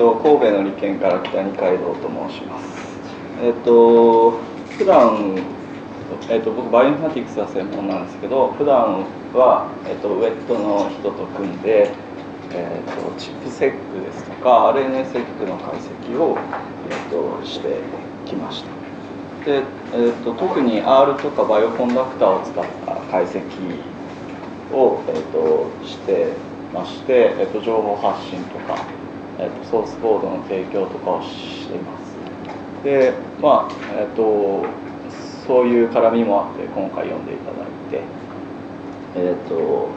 と、神戸の理研から来た二階堂と申します。えっ、と、普段えーと、僕バイオインフォマティクスが専門なんですけど普段は、えーと、ウェットの人と組んで、えーと、 ChIP-seq ですとか RNA セックの解析を、えー、としてきましたで、えー、と特に R とか Bioconductor を使った解析を、えー、としてまして、えー、と情報発信とか、えー、とソースコードの提供とかをしていますでまあえっ、ー、とそういう絡みもあって今回読んでいただいて、えーと、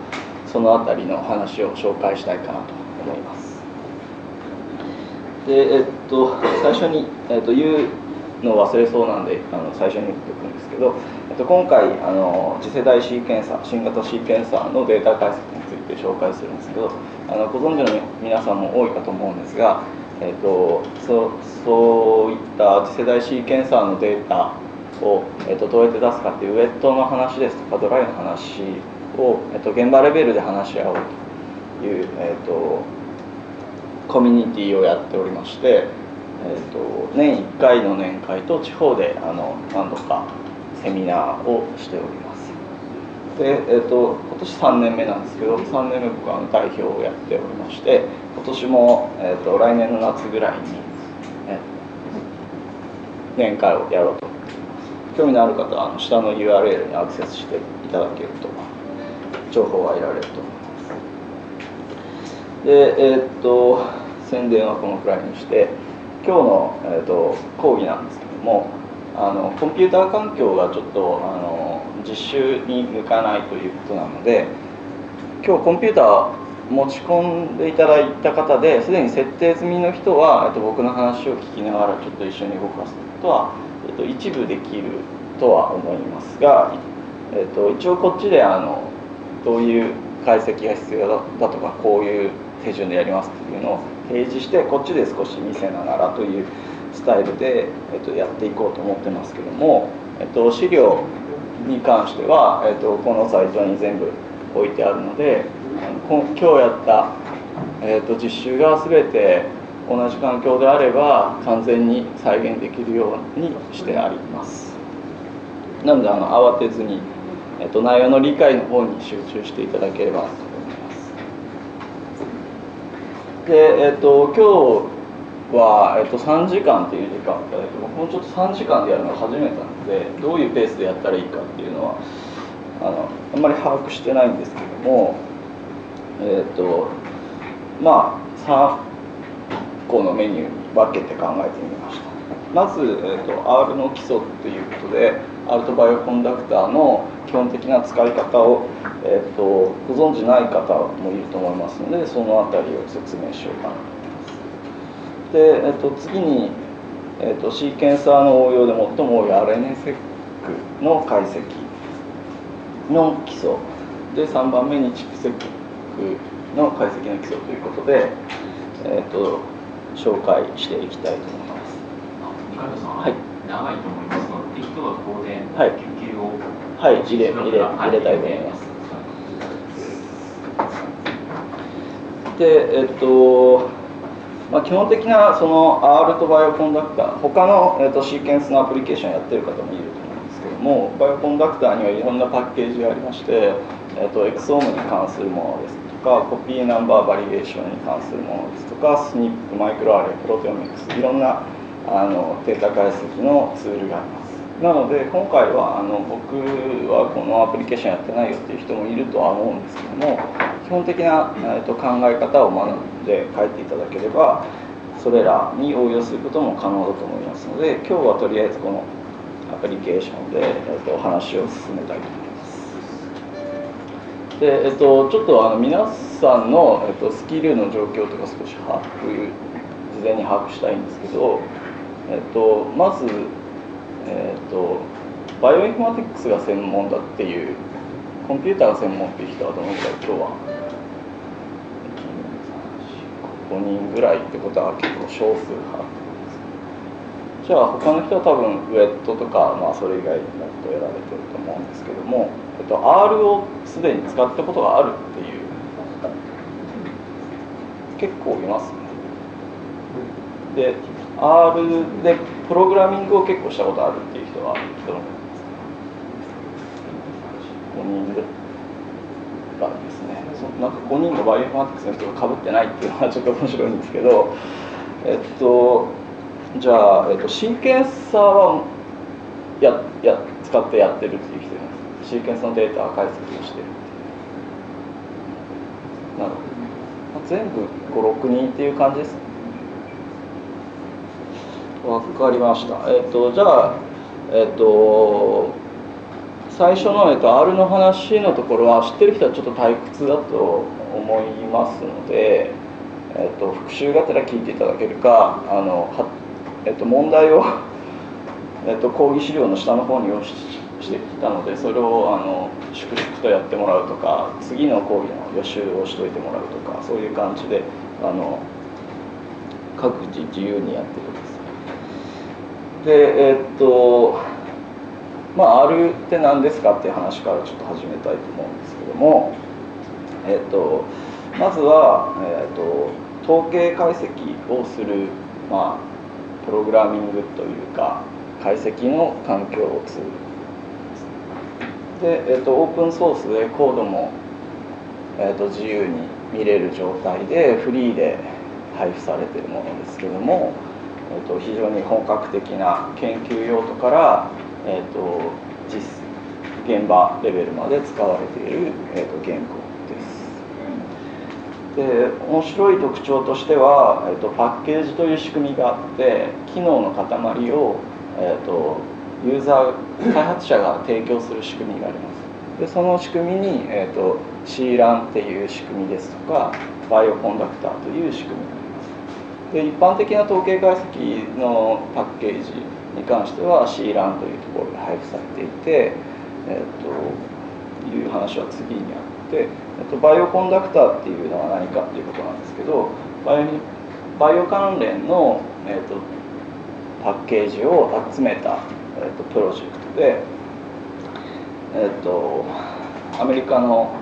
その辺りの話を紹介したいかなと思います。で、えっと、最初に、えっと、言うの忘れそうなんであの最初に言っておくんですけど、えっと、今回あの次世代シーケンサー新型シーケンサーのデータ解析について紹介するんですけどあのご存知の皆さんも多いかと思うんですが、えっと、そそういった次世代シーケンサーのデータを、えーと、どうやって出すかっていうウェットの話ですとかドライの話を、えーと、現場レベルで話し合おうという、えーと、コミュニティをやっておりまして、えー、と年1回の年会と地方であの何度かセミナーをしております。で、えー、と今年3年目なんですけど3年目僕は代表をやっておりまして今年も、えー、と来年の夏ぐらいに、え年会をやろうと興味のある方はあの下の URL にアクセスしていただけると情報が得られると思います。でえー、と宣伝はこのくらいにして今日の、えー、っと講義なんですけどもあのコンピューター環境がちょっとあの実習に向かないということなので今日コンピューター持ち込んでいただいた方ですでに設定済みの人は、えっと、僕の話を聞きながらちょっと一緒に動かすことはえっと、一部できるとは思いますが、えっと、一応こっちであのどういう解析が必要だとかこういう手順でやりますっていうのを提示してこっちで少し見せながらというスタイルで、えっと、やっていこうと思ってますけども、えっと、資料に関しては、えっと、このサイトに全部置いてあるので今日やった、えっと、実習が全て同じ環境であれば完全に再現できるようにしてあります。なのであの慌てずに、えっと、内容の理解の方に集中していただければと思います。で、えっと、今日は、えっと、3時間っていう時間をいただいて僕もちょっと3時間でやるのは初めてなのでどういうペースでやったらいいかっていうのはあのあんまり把握してないんですけどもえっとまあ個のメニューに分けて考えてみました。まず、えーと、R の基礎ということで R とバイオコンダクターの基本的な使い方を、えーと、ご存じない方もいると思いますのでその辺りを説明しようかなと。で、えーと、次に、えー、とシーケンサーの応用で最も多い RNA セックの解析の基礎。で3番目にチップセックの解析の基礎ということで、えー、と紹介していきたいと思います。はい、長いと思いますので、適当はここで休憩を、はい、入れ入れ入れたい。と思います。で、えっと、まあ、基本的なその R と Bioconductor、他の、えっと、シーケンスのアプリケーションやってる方もいると思うんですけども、 Bioconductor にはいろんなパッケージがありまして、えっと、エクソームに関するものですとか copy number variation に関するものですとか SNP マイクロアレイプロテオミクスいろんなあのデータ解析のツールがあります。なので今回はあの僕はこのアプリケーションやってないよっていう人もいるとは思うんですけども基本的な、えーと、考え方を学んで帰っていただければそれらに応用することも可能だと思いますので今日はとりあえずこのアプリケーションで、えーとお話を進めたいと思います。で、えっと、ちょっとあの皆さんの、えっと、スキルの状況とか少し把握事前に把握したいんですけど、えっと、まず、えっと、バイオインフォマティックスが専門だっていうコンピューターが専門っていう人はどのぐらい今日は？5人ぐらいってことは結構少数派じゃあ他の人は多分ウェットとか、まあ、それ以外にもっとやられてると思うんですけども、えっと、R をすでに使ったことがあるっていう結構いますね。で R でプログラミングを結構したことあるっていう人はどのくらいですか5人ぐらいですね。なんか5人のバイオフォマティクスの人がかぶってないっていうのはちょっと面白いんですけどえっとじゃあ、えっと、シーケンサーはやや使ってやってるっていう人います。シーケンスのデータ解析をしてるなるほど。全部56人っていう感じですわかりましたえっ、とじゃあえっ、と最初の、えっと、R の話のところは知ってる人はちょっと退屈だと思いますので、えっと、復習がてら聞いていただけるかあのは、えっと、問題を えっと、講義資料の下の方に用意してきたのでそれをあの粛々とやってもらうとか次の講義の予習をしといてもらうとかそういう感じであの各自自由にやってください。でえっとまあ R って何ですかっていう話からちょっと始めたいと思うんですけども、えっと、まずは、えっと、統計解析をする、まあ、プログラミングというか解析の環境をツールで、えーと、オープンソースでコードも、えーと、自由に見れる状態でフリーで配布されてるものですけども、えーと、非常に本格的な研究用途から、えー、と実現場レベルまで使われている、えー、と言語です。で面白い特徴としては、えー、とパッケージという仕組みがあって機能の塊をえーと、ユーザー開発者が提供する仕組みがあります。でその仕組みに、えーと、C ランっていう仕組みですとかバイオコンダクターという仕組みで一般的な統計解析のパッケージに関しては C ランというところで配布されていて、えーという話は次にあって、えーと、バイオコンダクターっていうのは何かっていうことなんですけどバイオバイオ関連の、えーとパッケージを集めた、えーと、プロジェクトで、えーと、アメリカの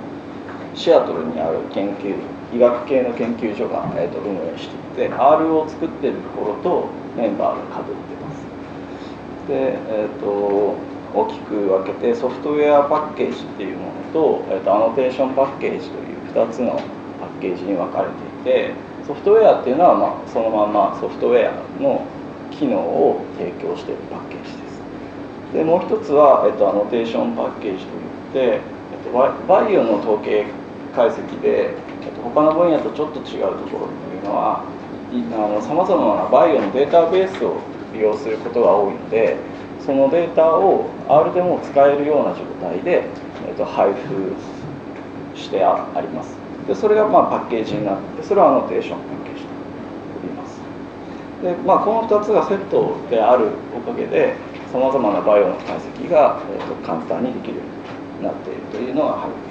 シアトルにある研究医学系の研究所が、えーと、運営していて R を作ってるところとメンバーがかぶってます。で、えー、と大きく分けてソフトウェアパッケージっていうものと,、えー、とアノテーションパッケージという2つのパッケージに分かれていてソフトウェアっていうのは、まあ、そのままソフトウェアの機能を提供しているパッケージです。でもう一つは、えっと、アノテーションパッケージといって、えっと、バイオの統計解析で、他の分野とちょっと違うところというのはさまざまなバイオのデータベースを利用することが多いのでそのデータを R でも使えるような状態で、えっと、配布してあります。でそれがまあパッケージになってそれはアノテーションパッケージと呼びます。で、まあ、この2つがセットであるおかげでさまざまなバイオの解析が、えーと、簡単にできるようになっているというのが背景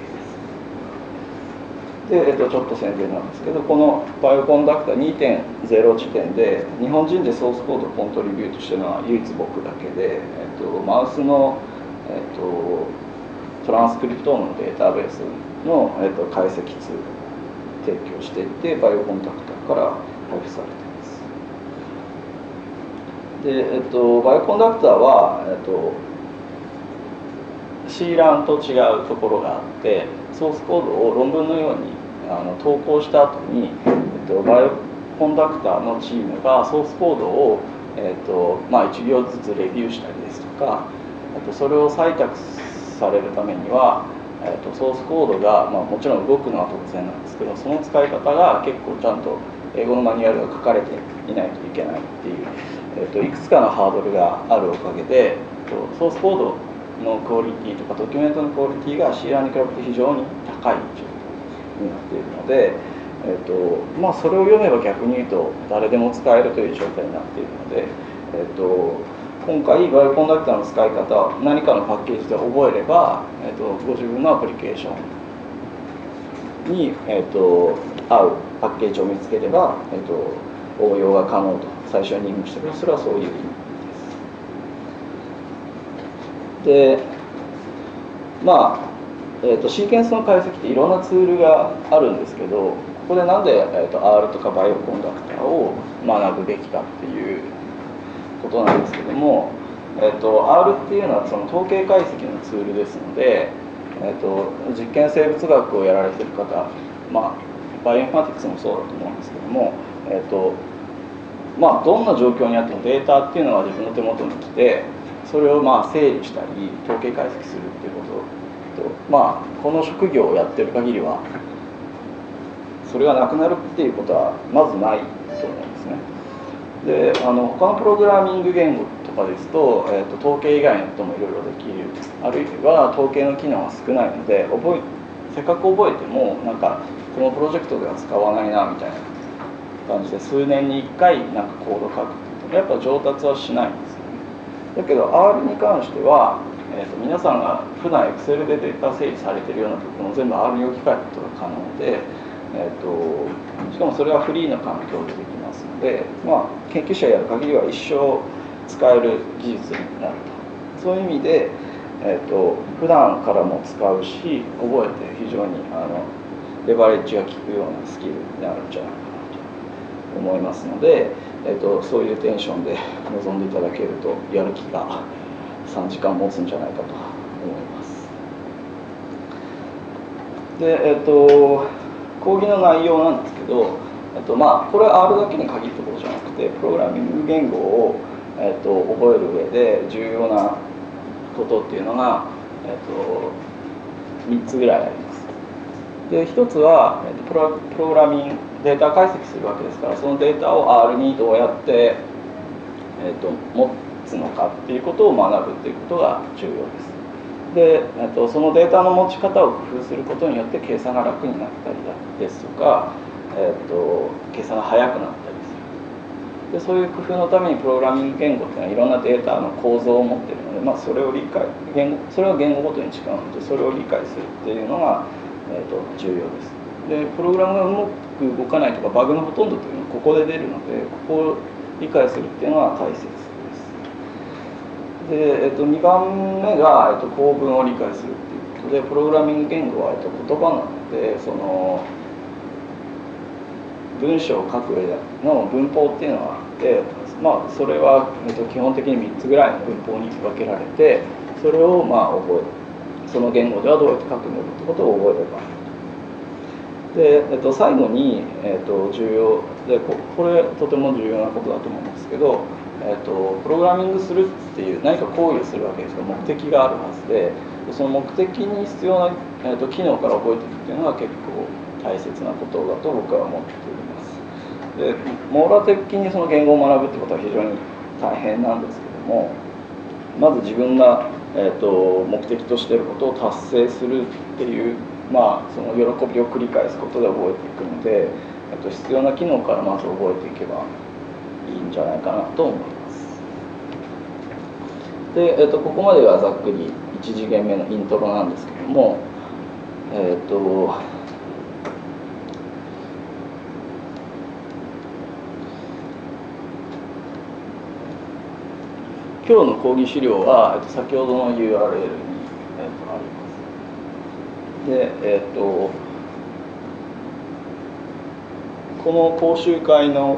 で、えーと、ちょっと宣伝なんですけどこのバイオコンダクター2.0時点で日本人でソースコードコントリビュートしてるのは唯一僕だけで、えーと、マウスの、えー、とトランスクリプトのデータベースの、えー、と解析ツール提供していて Bioconductorから配布されています。で、えっと、 Bioconductorは、えっと、C ランと違うところがあってソースコードを論文のようにあの投稿した後に、えっと、 Bioconductorのチームがソースコードを、えっとまあ、1行ずつレビューしたりですとかあとそれを採択されるためには、えっと、ソースコードが、まあ、もちろん動くのは当然なんですけどその使い方が結構ちゃんと英語のマニュアルが書かれていないといけないっていうえーと、いくつかのハードルがあるおかげで、えーと、ソースコードのクオリティとかドキュメントのクオリティが C ラーに比べて非常に高い状態になっているので、えーとまあ、それを読めば逆に言うと誰でも使えるという状態になっているので、えー、と今回バイオコンダクターの使い方何かのパッケージで覚えれば、えー、とご自分のアプリケーションに、えー、と合うパッケージを見つければ、えー、と応用が可能と最初に言いましたけどそれはそういう意味です。でまあ、えーと、シーケンスの解析っていろんなツールがあるんですけどここでなんで、えーと、R とかバイオコンダクターを学ぶべきかっていうことなんですけども、えーと、R っていうのはその統計解析のツールですので、えーと、実験生物学をやられてる方、まあ、バイオインフォマティクスもそうだと思うんですけども、えーとまあ、どんな状況にあってもデータっていうのは自分の手元に来てそれをまあ整理したり統計解析すると、まあ、この職業をやってる限りはそれがなくなるっていうことはまずないと思うんですね。であの他のプログラミング言語とかですと,、えーと、統計以外のこともいろいろできるあるいは統計の機能が少ないので覚えせっかく覚えてもなんかこのプロジェクトでは使わないなみたいな感じで数年に1回なんかコード書くってやっぱ上達はしないんですよねだけど R に関しては、えーと、皆さんが普段 Excel でデータ整理されてるようなところも全部 R に置き換えることが可能でえーと、しかもそれはフリーな環境でできますので、まあ、研究者やる限りは一生使える技術になると。そういう意味で、えーと、普段からも使うし覚えて非常にあのレバレッジが効くようなスキルになるんじゃないかなと思いますので、えーと、そういうテンションで臨んでいただけるとやる気が3時間持つんじゃないかと思います。でえっ、と講義の内容なんですけど、えっとまあ、これは R だけに限ったことじゃなくてプログラミング言語を、えっと、覚える上で重要なことっていうのが、えっと、3つぐらいあります。で1つは、えっと、プロプログラミングデータ解析するわけですからそのデータを R にどうやって、えっと、持つのかっていうことを学ぶっていうことが重要です。で、と、そのデータの持ち方を工夫することによって計算が楽になったりですとか、えっと、計算が速くなったりする。でそういう工夫のためにプログラミング言語っていうのはいろんなデータの構造を持ってるので、まあ、それを理解言語それは言語ごとに違うのでそれを理解するっていうのが、えっと、重要です。でプログラムがうまく動かないとかバグのほとんどというのはここで出るのでここを理解するっていうのは大切で、でえっと、2番目が、えっと、構文を理解するっていうことでプログラミング言語は、えっと、言葉なのでその文章を書く上の文法っていうのがあってまあそれは、えっと、基本的に3つぐらいの文法に分けられてそれをまあ覚えその言語ではどうやって書くのかってことを覚えれば。で、えっと、最後に、えっと、重要でこれとても重要なことだと思うんですけどえーと、プログラミングするっていう何か行為をするわけですが目的があるはずで。その目的に必要な、えーと、機能から覚えていくっていうのが結構大切なことだと僕は思っております。で網羅的にその言語を学ぶってことは非常に大変なんですけどもまず自分が、えーと、目的としていることを達成するっていうまあその喜びを繰り返すことで覚えていくので、えー、と必要な機能からまず覚えていけばんじゃないかなと思います。で、えーと、ここまではざっくり1次元目のイントロなんですけどもえっ、ー、と今日の講義資料は、えー、と先ほどの URL に、えー、とあります。でえっ、ー、とこの講習会の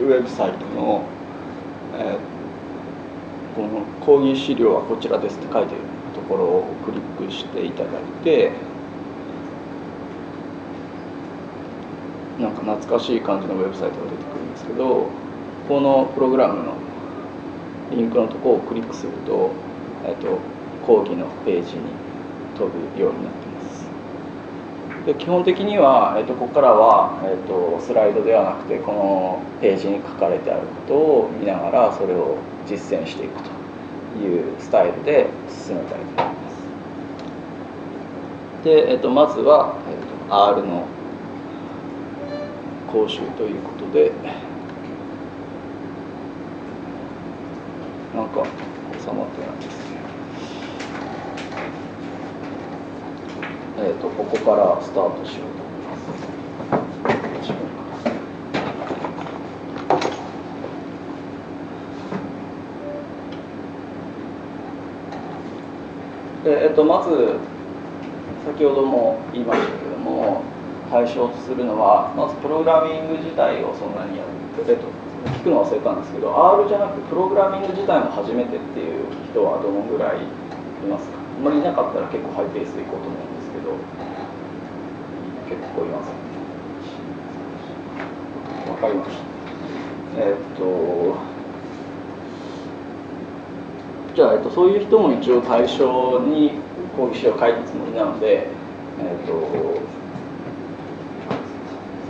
ウェブサイトの、えー、この講義資料はこちらですって書いてるところをクリックしていただいてなんか懐かしい感じのウェブサイトが出てくるんですけどこのプログラムのリンクのところをクリックすると,、えーと、講義のページに飛ぶようになってで基本的には、えーと、ここからは、えーと、スライドではなくてこのページに書かれてあることを見ながらそれを実践していくというスタイルで進めたいと思います。で、えーと、まずは、えー、と R の講習ということでなんか収まってないですえーと、ここからスタートしようと思います。でえっと、まず先ほども言いましたけども、対象とするのはまずプログラミング自体をそんなにやる、えっと、聞くの忘れたんですけど R じゃなくプログラミング自体も初めてっていう人はどのぐらいいますか？あんまりいなかったら結構ハイペースでいこうと思うんで。すけど結構いますわかりましたえっとじゃあ、えっと、そういう人も一応対象に講義書を書いたつもりなので、えっと、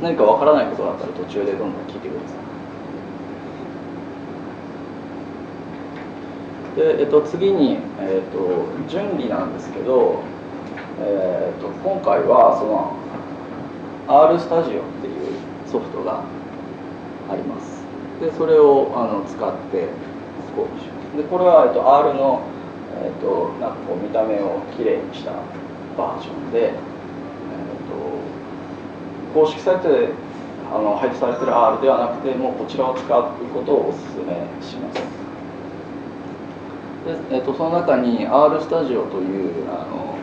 何かわからないことがあったら途中でどんどん聞いてください。で、えっと、次に、えっと、準備なんですけど、えっと、今回はその R スタジオっていうソフトがあります。で、それをあの使って講義します。で、これは、えっと、R の、えっと、なんかこう見た目をきれいにしたバージョンで、えー、と公式サイトであの配置されてる R ではなくてもうこちらを使うことをお勧めしますで、えーと、その中に R スタジオというあの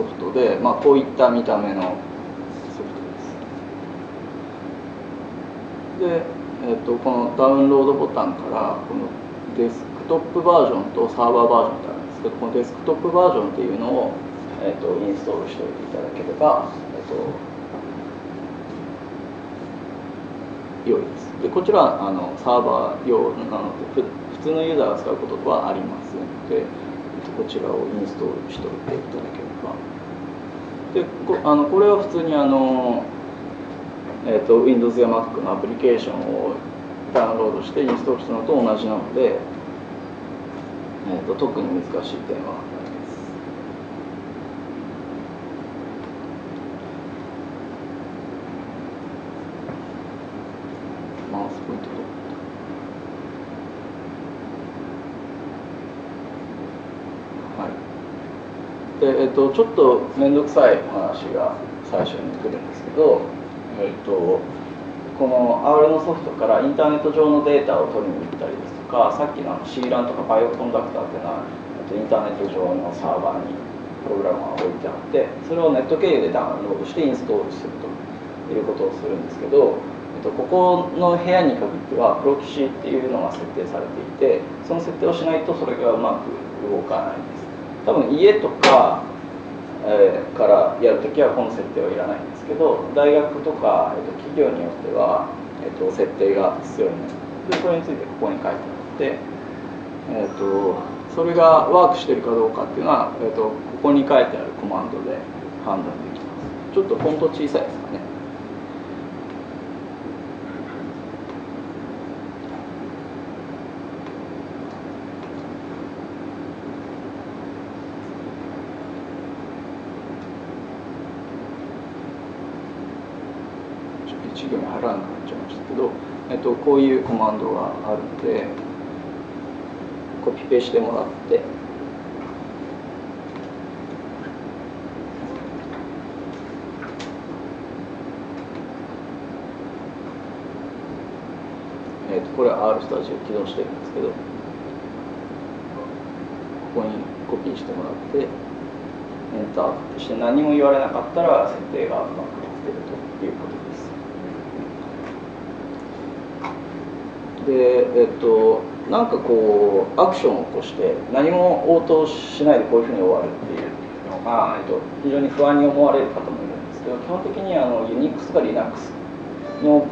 ソフトで、まあ、こういった見た目のソフトですで、えーと、このダウンロードボタンからこのデスクトップバージョンとサーバーバージョンってあるんですけどこのデスクトップバージョンっていうのをえーと、インストールしておいていただければ、えーと、良いです。でこちらあのサーバー用なので普通のユーザーが使うことはありませんので、こちらをインストールしておいていただければ。でこあのこれは普通にあの、えーと、Windows や Mac のアプリケーションをダウンロードしてインストールするのと同じなので、えー、と特に難しい点はで、えっちょっと面倒くさい話が最初に来るんですけど、えっと、この R のソフトからインターネット上のデータを取りに行ったりですとかさっきの C ランとかバイオコンダクターっていうのはインターネット上のサーバーにプログラムが置いてあってそれをネット経由でダウンロードしてインストールするということをするんですけど、えっと、ここの部屋に限ってはプロキシっていうのが設定されていてその設定をしないとそれがうまく動かないんです。多分家とか、えー、からやるときはこの設定はいらないんですけど大学とか、えーと、企業によっては、えーと、設定が必要になる。でそれについてここに書いてあって、えーと、それがワークしてるかどうかっていうのは、えー、とここに書いてあるコマンドで判断できます。ちょっとフォント小さいですかねと、こういうコマンドがあるのでコピペしてもらって。えー、とこれは R スタジオ起動してるんですけどここにコピーしてもらってエンターして何も言われなかったら設定がうまくいってるということですでえっとなんかこうアクションを起こして何も応答しないでこういうふうに終わるっていうのが、えっと、非常に不安に思われる方もいるんですけど基本的にあの Unix とか Linux の、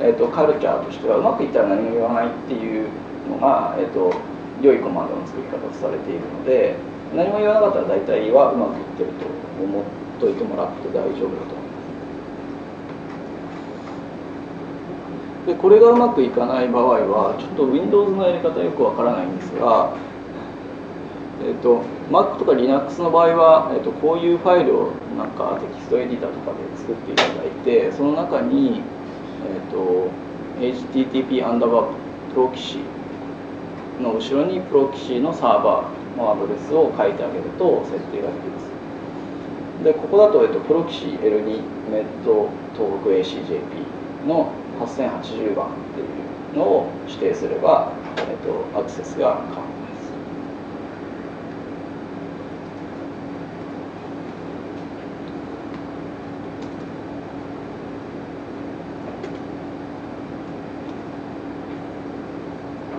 えっと、カルチャーとしてはうまくいったら何も言わないっていうのが、えっと、良いコマンドの作り方とされているので何も言わなかったら大体はうまくいってると思っといてもらって大丈夫だと思います。でこれがうまくいかない場合はちょっと Windows のやり方よくわからないんですが、えーと、Mac とか Linux の場合は、えーと、こういうファイルをなんかテキストエディターとかで作っていただいてその中に、えーと、HTTP アンダーバープロキシの後ろにプロキシのサーバーのアドレスを書いてあげると設定ができます。でここだと、えっと、プロキシ L2 メット東北 ACJP の8080番っていうのを指定すれば、えっと、アクセスが可能です。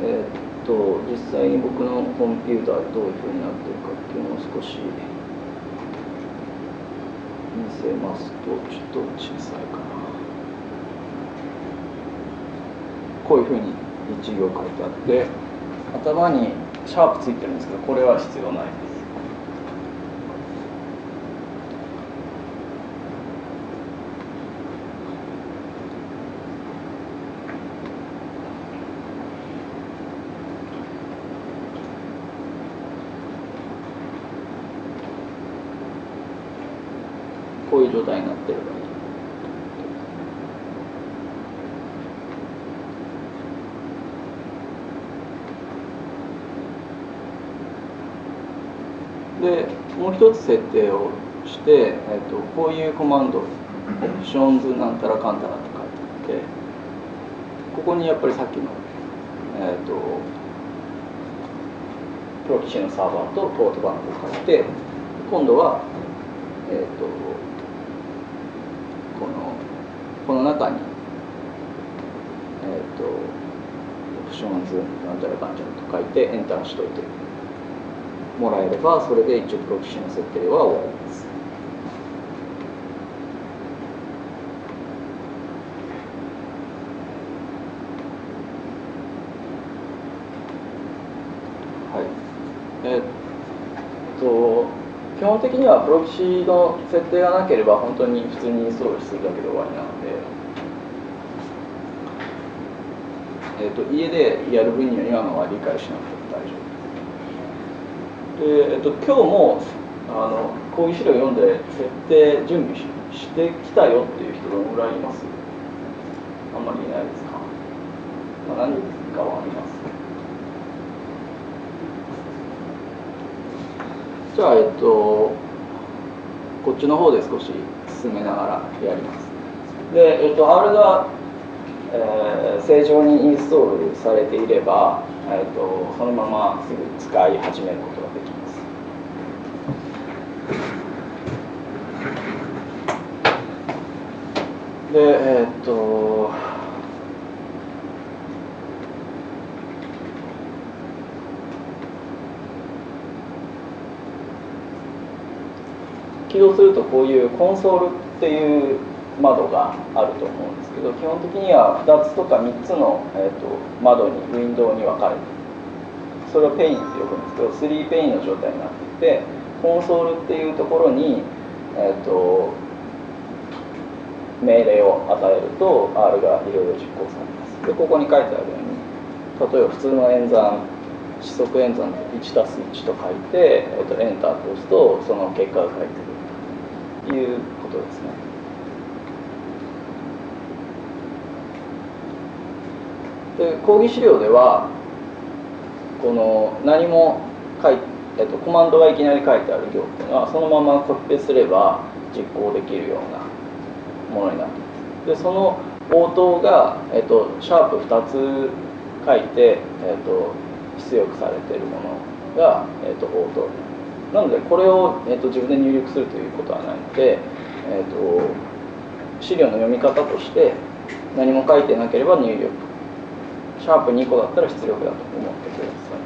えっと、実際に僕のコンピューターどういうふうになってるかっていうのを少し見せますと、ちょっと小さいかな。こういうふうに1行書いてあって頭にシャープついてるんですけどこれは必要ないですこういう状態になってればいい。でもう一つ設定をして、えーと、こういうコマンドオプションズなんたらかんたらって書いてあってここにやっぱりさっきの、えーと、プロキシのサーバーとポート番号を書いて今度は、えーと、このこの中に、えー、とオプションズなんたらかんちゃらと書いてエンターしといて。もらえればそれで一応プロキシの設定は終わります。はい。えっと基本的にはプロキシの設定がなければ本当に普通にインストールするだけで終わりなので、えっと家でやる分には今のは理解しなくてで、えっと、今日もあの講義資料読んで設定準備してきたよっていう人どのぐらいいます。あんまりいないですか、まあ、何かはあります。じゃあえっとこっちの方で少し進めながらやります。で、えっと、R が、えー、正常にインストールされていれば、えっと、そのまますぐ使い始めることでえー、っと起動するとこういうコンソールっていう窓があると思うんですけど基本的には2つとか3つの、えーと、窓にウィンドウに分かれてそれをペインって呼ぶんですけど3ペインの状態になっていてコンソールっていうところに、えーと命令を与えると R がいろいろ実行されます。でここに書いてあるように例えば普通の演算指則演算で1たす1と書いて、えっと、エンターと押すとその結果が返ってくるということですね。で講義資料ではこの何も書いえっと、コマンドがいきなり書いてある行っていうのはそのままコピペすれば実行できるようなものになってでその応答が、えっと、シャープ2つ書いて、えっと、出力されているものが、えっと、応答なのでこれを、えっと、自分で入力するということはないので、えっと、資料の読み方として何も書いてなければ入力。シャープ2個だったら出力だと思ってくださ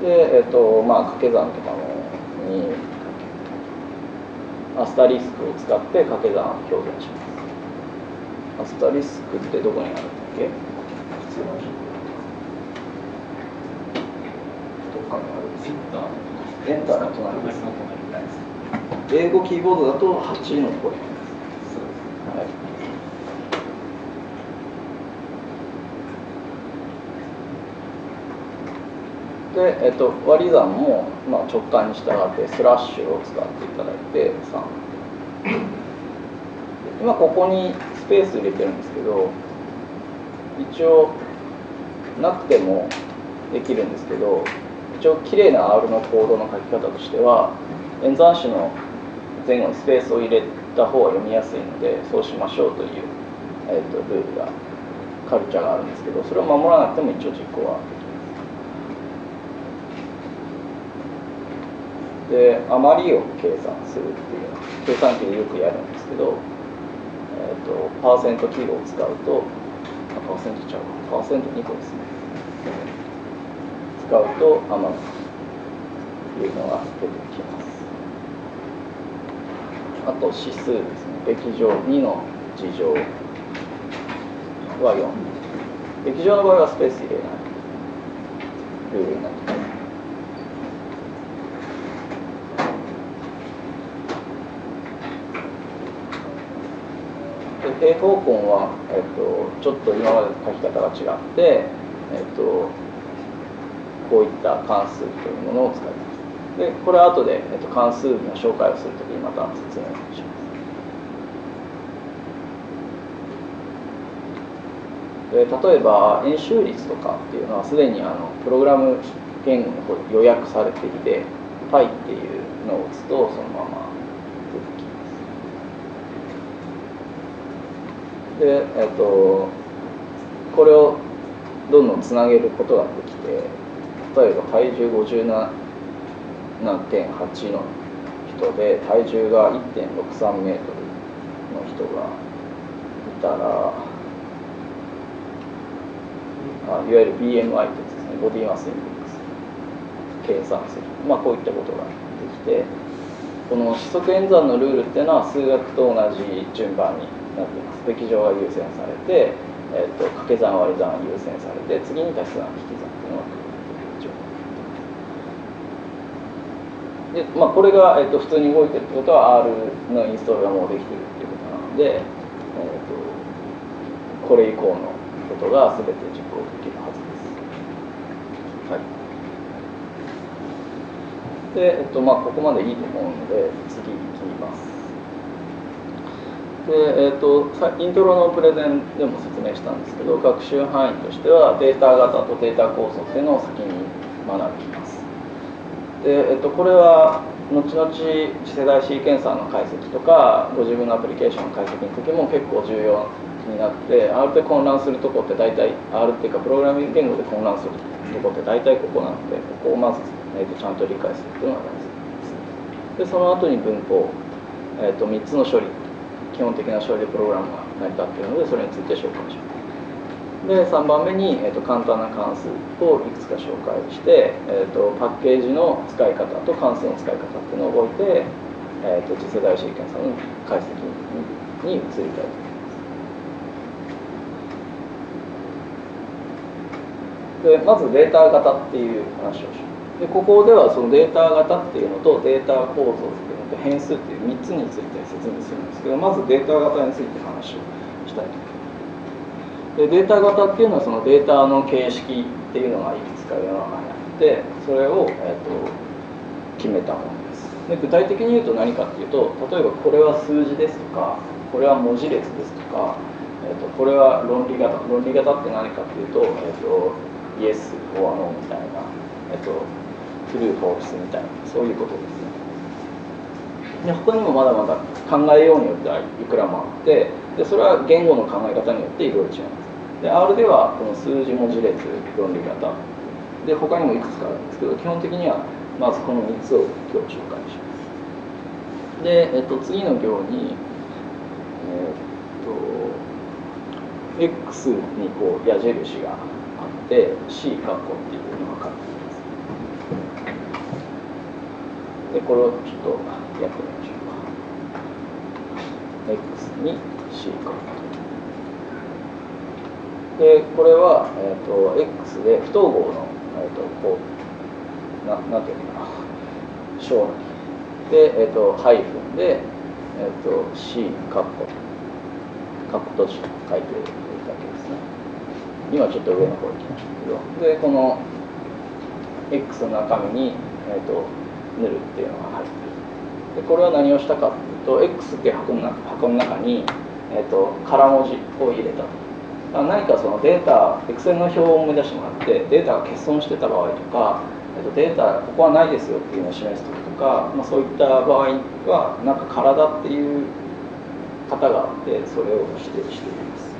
い。で、えっとまあ、掛け算とかもにアスタリスクを使って掛け算を表現します。アスタリスクってどこにあるんだっけ？普通の字どっかにある。エンターの隣です。英語キーボードだと8のところにあります、はいで、えっと、割り算も、まあ、直感に従ってスラッシュを使っていただいて3今ここにスペース入れてるんですけど一応なくてもできるんですけど一応綺麗な R のコードの書き方としては演算子の前後にスペースを入れた方が読みやすいのでそうしましょうという、えっと、ルールがカルチャーがあるんですけどそれを守らなくても一応実行はできで余りを計算するっていう。計算機でよくやるんですけど、えーと、パーセント記号を使うとパーセントちゃうパーセント2個ですね。使うと余るというのが出てきます。あと指数ですね。べき乗2の事乗は4べき乗の場合はスペース入れない。ルールになってます。平方根は、えっと、ちょっと今までの書き方が違って、えっと、こういった関数というものを使います。でこれは後で、えっと、関数の紹介をするときにまた説明します。で例えば円周率とかっていうのはすでにあのプログラム言語の方に予約されていて π っていうのを打つとそのままで、えっと、これをどんどんつなげることができて例えば体重57.8の人で体重が1.63メートルの人がいたらあいわゆる BMI とですね。ボディマスインデックス。計算する、まあ、こういったことができてこの四則演算のルールっていうのは数学と同じ順番になっています。べき乗が優先されて、えーと、掛け算割り算優先されて次に足し算引き算っていうのがで、まあ、これが、えーと、普通に動いてるってことは R のインストールがもうできてるっていうことなので、えーと、これ以降のことが全て実行できるはずです。はいで、えっとまあ、ここまでいいと思うので次いきます。で、えーと、イントロのプレゼンでも説明したんですけど学習範囲としてはデータ型とデータ構造っていうのを先に学びます。で、えーと、これは後々次世代シーケンサーの解析とかご自分のアプリケーションの解析の時も結構重要になって R で混乱するとこって大体 R っていうかプログラミング言語で混乱するとこって大体ここなのでここをまず、えーと、ちゃんと理解するっていうのが大事です。でその後に文法、えー、と3つの処理。基本的な処理プログラムが成り立っているのでそれについて紹介します。で3番目に、えーと、簡単な関数をいくつか紹介して、えーと、パッケージの使い方と関数の使い方っていうのを覚えて、えーと、次世代シーケンサーの解析に移りたいと思います。でまずデータ型っていう話をします。でここではそのデータ型っていうのとデータ構造と変数っていう3つについて説明するんですけどまずデータ型について話をしたいと。思いますでデータ型っていうのはそのデータの形式っていうのがいくつか世の中にあってそれを、えーと、決めたものです。で具体的に言うと何かっていうと例えばこれは数字ですとかこれは文字列ですとか、えーと、これは論理型論理型って何かっていうと,、えーと、イエス・オア・ノーみたいな、えー、とトゥルー・フォースみたいなそういうことです。で他にもまだまだ考えようによってはいくらもあってでそれは言語の考え方によっていろいろ違います。で R ではこの数字文字列論理型で他にもいくつかあるんですけど基本的にはまずこの3つを今日紹介します。で、えっと、次の行にえっと X にこう矢印があって C カッコっていうのが書いてあります。でこれをちょっと x に c かでこれは、えーと、x で不等号の、えーと、こうななんていうのかな。小で、えーと、ハイフンで、えー、と c カッコ。カッコ閉じと書いているだけですね今ちょっと上の方に来ましたけど。でこの x の中身に、えー、と塗るっていうのが入ってでこれは何をしたかというと X っていう箱の中箱の中に、えーと、空文字を入れたと。何かそのデータ Excel の表を思い出してもらってデータが欠損してた場合とか、えーと、データここはないですよっていうのを示す時とか、まあ、そういった場合はなんか体っていう型があってそれを指定しています。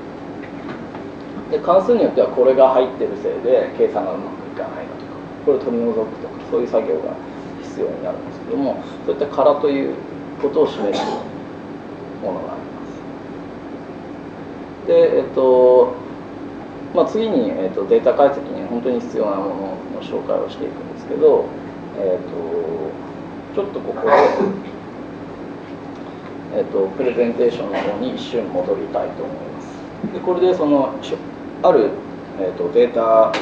で関数によってはこれが入ってるせいで計算がうまくいかないだとかこれを取り除くとかそういう作業が必要になるんですけどもそういった殻ということを示すものがあります。でえっとまあ、次に、えーと、データ解析に本当に必要なものの紹介をしていくんですけど、えーと、ちょっとここで、えーと、プレゼンテーションの方に一瞬戻りたいと思います。でこれでそのある、えー、とデータ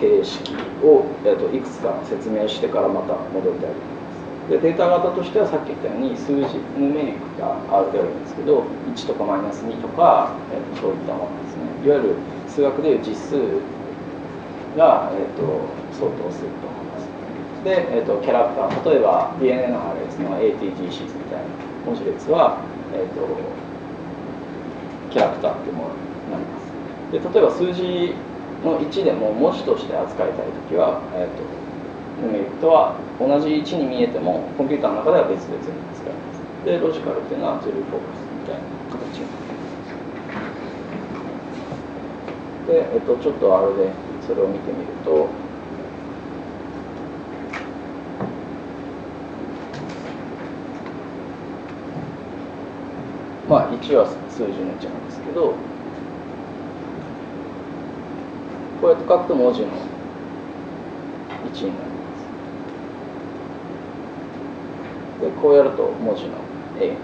形式を、えー、といくつか説明してからまた戻りたいと思いますでデータ型としてはさっき言ったように数字ヌメリックがあるであるんですけど1とかマイナス2とか、えー、とそういったものですねいわゆる数学でいう実数が、えーと、相当すると思います。で、えーと、キャラクター、例えば DNA のレですの ATGC みたいな文字列は、えーと、キャラクターというものになります。で例えば数字の1でも文字として扱いたいときは、えー、とヌメリットは同じ1に見えてもコンピューターの中では別々に使います。でロジカルっていうのはゼロフォーカスみたいな形になります。で、えっと、ちょっとあれでそれを見てみるとまあ1は数字の1なんですけどこうやって書くと文字の1になります。でこうやると文字の A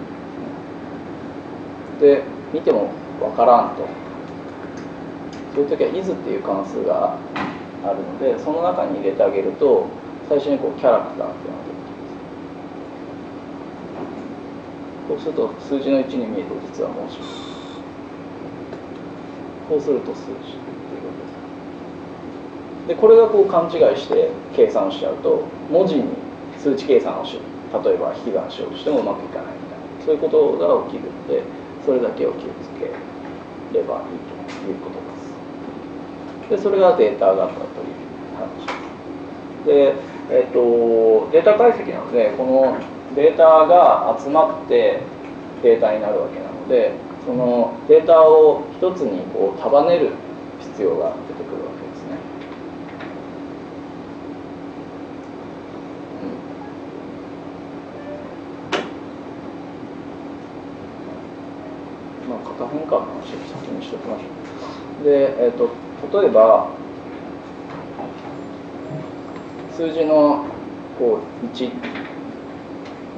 で見てもわからんと。そういう時は is っていう関数があるのでその中に入れてあげると最初にこうキャラクターっていうのが出てきます。こうすると数字の1に見えて実は文字。こうすると数字。でこれがこう勘違いして計算をしちゃうと文字に数値計算をし例えば引き算しようとしてもうまくいかないみたいな。そういうことが起きるのでそれだけを気をつければいいということです。でそれがデータ型という話で、えーと、データ解析なのでこのデータが集まってデータになるわけなのでそのデータを一つにこう束ねる必要が出てくるわけですね。うん、まあ型変換の話を先にしておきましょう。で、えーと例えば数字のこう1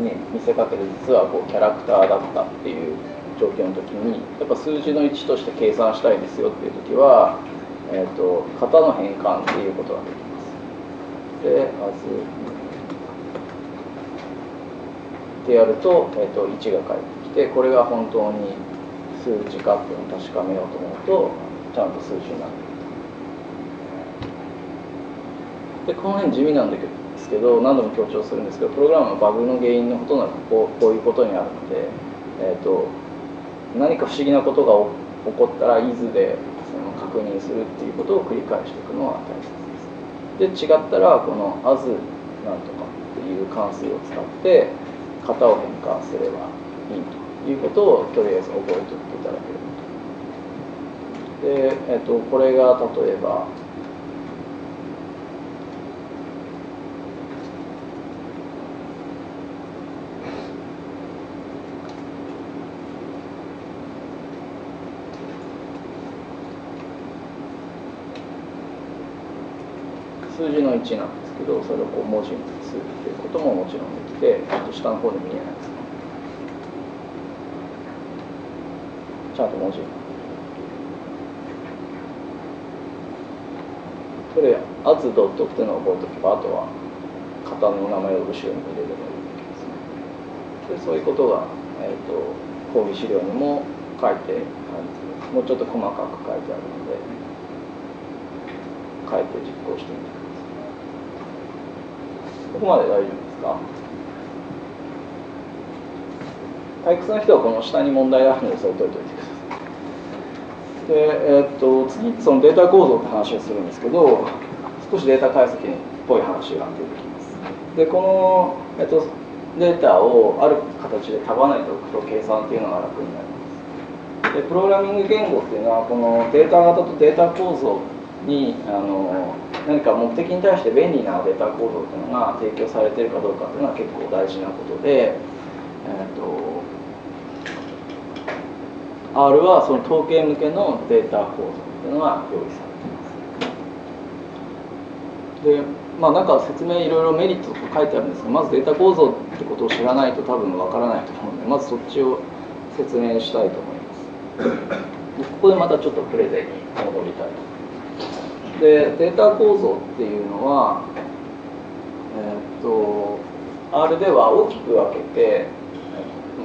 に見せかけて実はこうキャラクターだったっていう状況の時にやっぱ数字の1として計算したいですよっていう時は、えーと、型の変換っていうことができます。でまずってやると,、えーと、1が返ってきてこれが本当に数字かっていうのを確かめようと思うとちゃんと数字になってでこの辺地味なんですけど何度も強調するんですけどプログラムのバグの原因のほとんどがこうこういうことにあるので、えーと、何か不思議なことが起こったら is でその確認するっていうことを繰り返していくのは大切です。で違ったらこの as なんとかっていう関数を使って型を変換すればいいということをとりあえず覚えておいていただければで、えーとこれが例えば数字の1なんですけどそれをこう文字にするっていうことももちろんできてちょっと下の方で見えないですね。ちゃんと文字に。それ「アズドット」っていうのを覚えておけばあとは型の名前を後ろに入れればいいわけですね。でそういうことが、えーと、講義資料にも書いてもうちょっと細かく書いてあるので書いて実行してみてください。ここまで大丈夫ですか？退屈な人はこの下に問題があるのでそれ解いておいてで、えー、っと次そのデータ構造って話をするんですけど少しデータ解析っぽい話が出てきます。でこの、えー、っとデータをある形で束ねておくと計算っていうのが楽になります。でプログラミング言語っていうのはこのデータ型とデータ構造にあの何か目的に対して便利なデータ構造っていうのが提供されているかどうかっていうのは結構大事なことで、えーと、R はその統計向けのデータ構造っていうのが用意されています。でまあなんか説明いろいろメリットとか書いてあるんですがまずデータ構造ってことを知らないと多分わからないと思うのでまずそっちを説明したいと思います。でここでまたちょっとプレゼンに戻りたいとでデータ構造っていうのはえー、っと R では大きく分けて、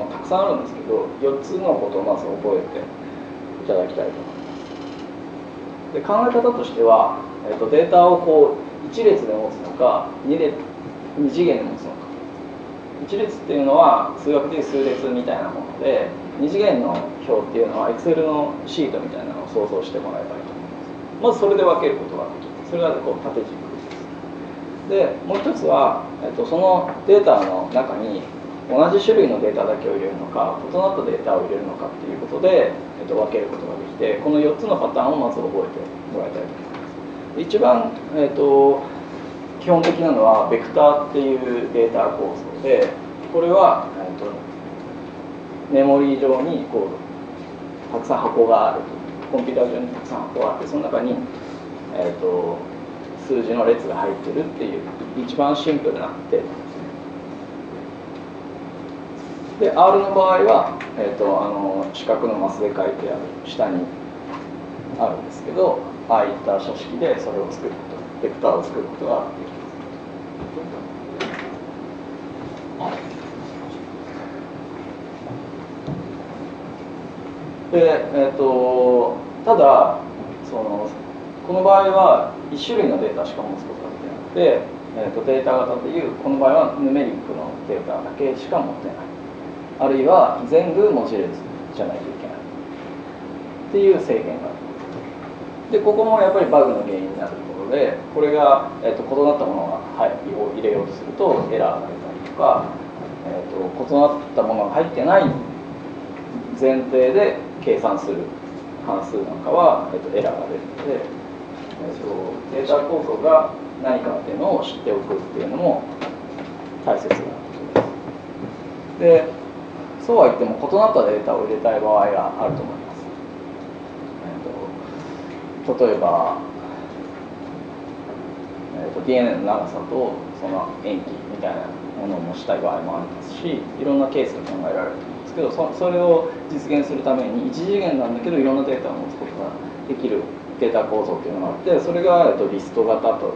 まあ、たくさんあるんですけど4つのことをまず覚えていただきたいと思います。で考え方としては、えー、っとデータをこう1列で持つのか2列2次元で持つのか。1列っていうのは数学でいう数列みたいなもので2次元の表っていうのは Excel のシートみたいなのを想像してもらえばいいと思います。まずそれで分けることができる。それがこう縦軸です。でもう一つは、えっと、そのデータの中に同じ種類のデータだけを入れるのか異なったデータを入れるのかっていうことで、えっと、分けることができてこの4つのパターンをまず覚えてもらいたいと思います。一番、えーと、基本的なのはベクターっていうデータ構造でこれは、えーと、メモリー上にこうたくさん箱があるコンピューター上にたくさん箱があってその中に、えーと、数字の列が入ってるっていう一番シンプルなデータ。で R の場合は、えー、とあの四角のマスで書いてある下にあるんですけどああいった書式でそれを作ることベクターを作ることができますで、えーと、ただそのこの場合は1種類のデータしか持つことができなくて、えーと、データ型でいうこの場合はヌメリックのデータだけしか持ってない。あるいは全部文字列じゃないといけないっていう制限があるでここもやっぱりバグの原因になるところでこれが、えーと、異なったものが、はい、を入れようとするとエラーが出たりとか、えーと、異なったものが入ってない前提で計算する関数なんかは、えーと、エラーが出るので、えー、とデータ構造が何かっていうのを知っておくっていうのも大切なことです。でそうは言っても異なったデータを入れたい場合があると思います。例えば、えーと、DNA の長さとその塩基みたいなものを持ちたい場合もありますしいろんなケースが考えられると思うんですけどそそれを実現するために一次元なんだけどいろんなデータを持つことができるデータ構造っていうのがあってそれが、えーと、リスト型と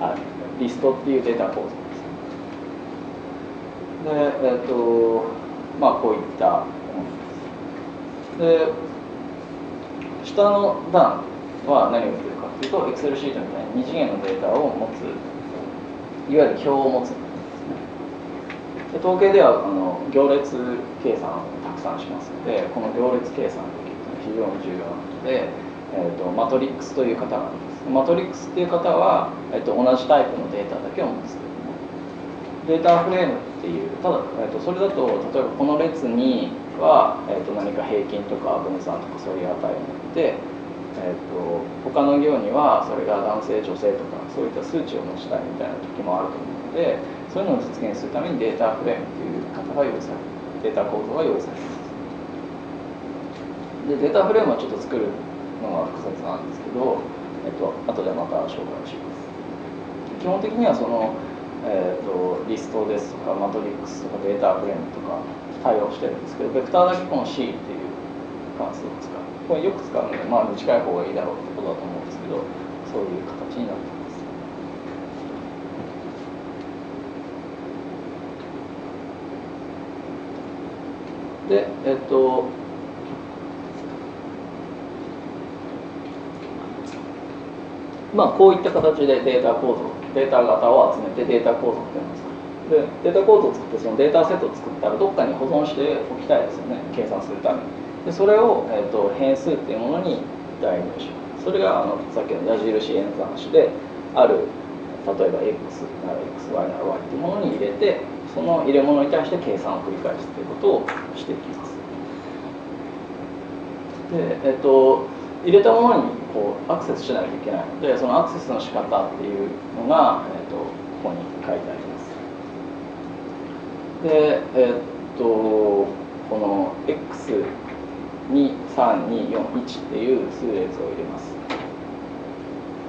あリストっていうデータ構造ですでえ、ー、とまあこういったで下の段は何を言ってるかというと Excel シートみたいに2次元のデータを持ついわゆる表を持つで統計ではあの行列計算をたくさんしますのでこの行列計算できるというのは非常に重要なことで、えーと、マトリックスという方がありますマトリックスっていう方は、えーと、同じタイプのデータだけを持つ。データフレームっていうただ、えーと、それだと例えばこの列には、えー、と何か平均とか分散とかそういう値を持ってえーと、他の行にはそれが男性女性とかそういった数値を持ちたいみたいな時もあると思うのでそういうのを実現するためにデータフレームという方が用意されるデータ構造が用意されます。でデータフレームはちょっと作るのが複雑なんですけど、え、ー、と後でまた紹介します。基本的にはその、えーと、リストですとかマトリックスとかデータフレームとか対応してるんですけどベクターだけこの C っていう関数を使う。これよく使うので、まあ、短い方がいいだろうってことだと思うんですけどそういう形になってます。でえっとまあこういった形でデータ構造データ型を集めてデータ構造っていうんですでデータ構造を作ってそのデータセットを作ったらどっかに保存しておきたいですよね。計算するために。でそれを、えーと、変数っていうものに代入します。それがあのさっきの矢印演算子である例えば x なら xy なら y っていうものに入れてその入れ物に対して計算を繰り返すということをしていきます。でえっ、ー、と入れたものにこうアクセスしないといけない。のでそのアクセスの仕方っていうのが、えーと、ここに書いてあります。でえっ、ー、とこの x 23241っていう数列を入れます。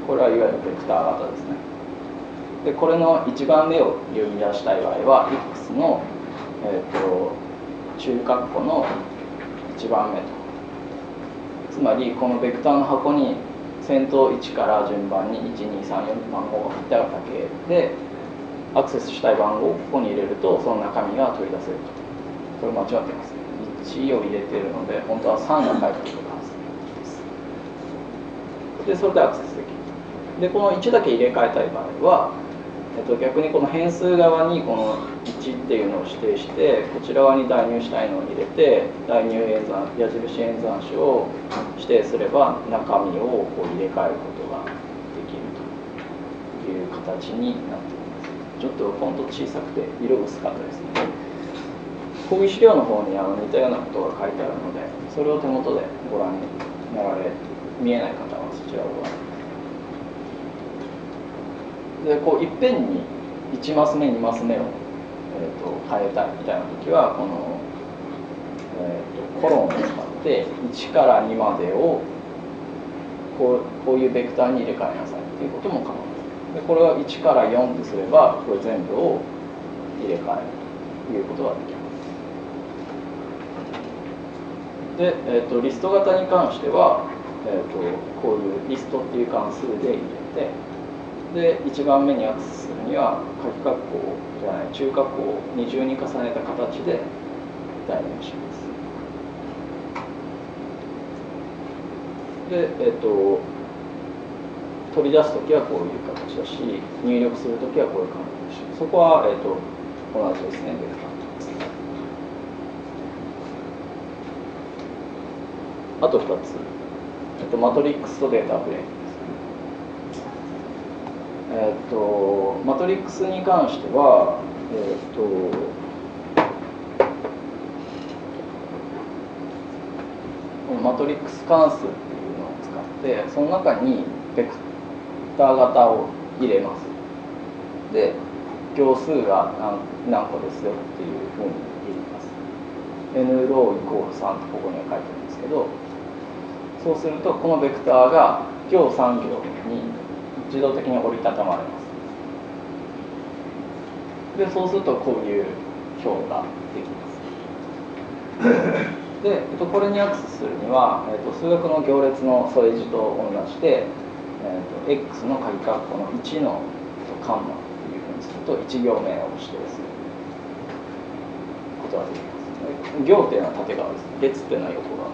これはいわゆるベクター型ですね。でこれの1番目を呼び出したい場合は x の、えーと、中括弧の1番目と。つまりこのベクターの箱に先頭1から順番に1234番号が振ってあるだけでアクセスしたい番号をここに入れるとその中身が取り出せると。これ間違ってます。1を入れてるので本当は3が書いてあるはずです。でそれでアクセスできる。でこの1だけ入れ替えたい場合は、えっと、逆にこの変数側にこのっていうのを指定してこちら側に代入したいのを入れて代入演算矢印演算子を指定すれば中身をこう入れ替えることができるという形になっています。ちょっとフォント小さくて色薄かったですね。講義資料の方にあの似たようなことが書いてあるのでそれを手元でご覧になられ見えない方はそちらをご覧でこういっぺんに1マス目2マス目を、えーと、変えたいみたいな時はこの、えーと、コロンを使って1から2までをこうこういうベクターに入れ替えなさいっていうことも可能です。でこれは1から4とすればこれ全部を入れ替えるということができます。で、えーと、リスト型に関しては、えーと、こういうリストっていう関数で入れてで1番目にアクセスするには書き括弧じゃない中括弧を二重に重ねた形で代入します。で、えーと、取り出す時はこういう形だし入力する時はこういう感じだし。そこは、えー、と同じですねあと2つ、えっと、マトリックスとデータフレームですえっとマトリックスに関してはえっとマトリックス関数っていうのを使ってその中にベクター型を入れます。で行数が何何個ですよっていうふうに言います。N ローイコール3ってここには書いてるんですけどそうするとこのベクターが行3行に自動的に折りたたまれますでそうするとこういう表ができます。で、えっと、これにアクセスするには、えっと、数学の行列の添え字と同じで、えっと、x の鍵括弧の1のカンマっていうふうにすると1行目を指定することができます。行っていうのは縦側です。列っていうのは横側。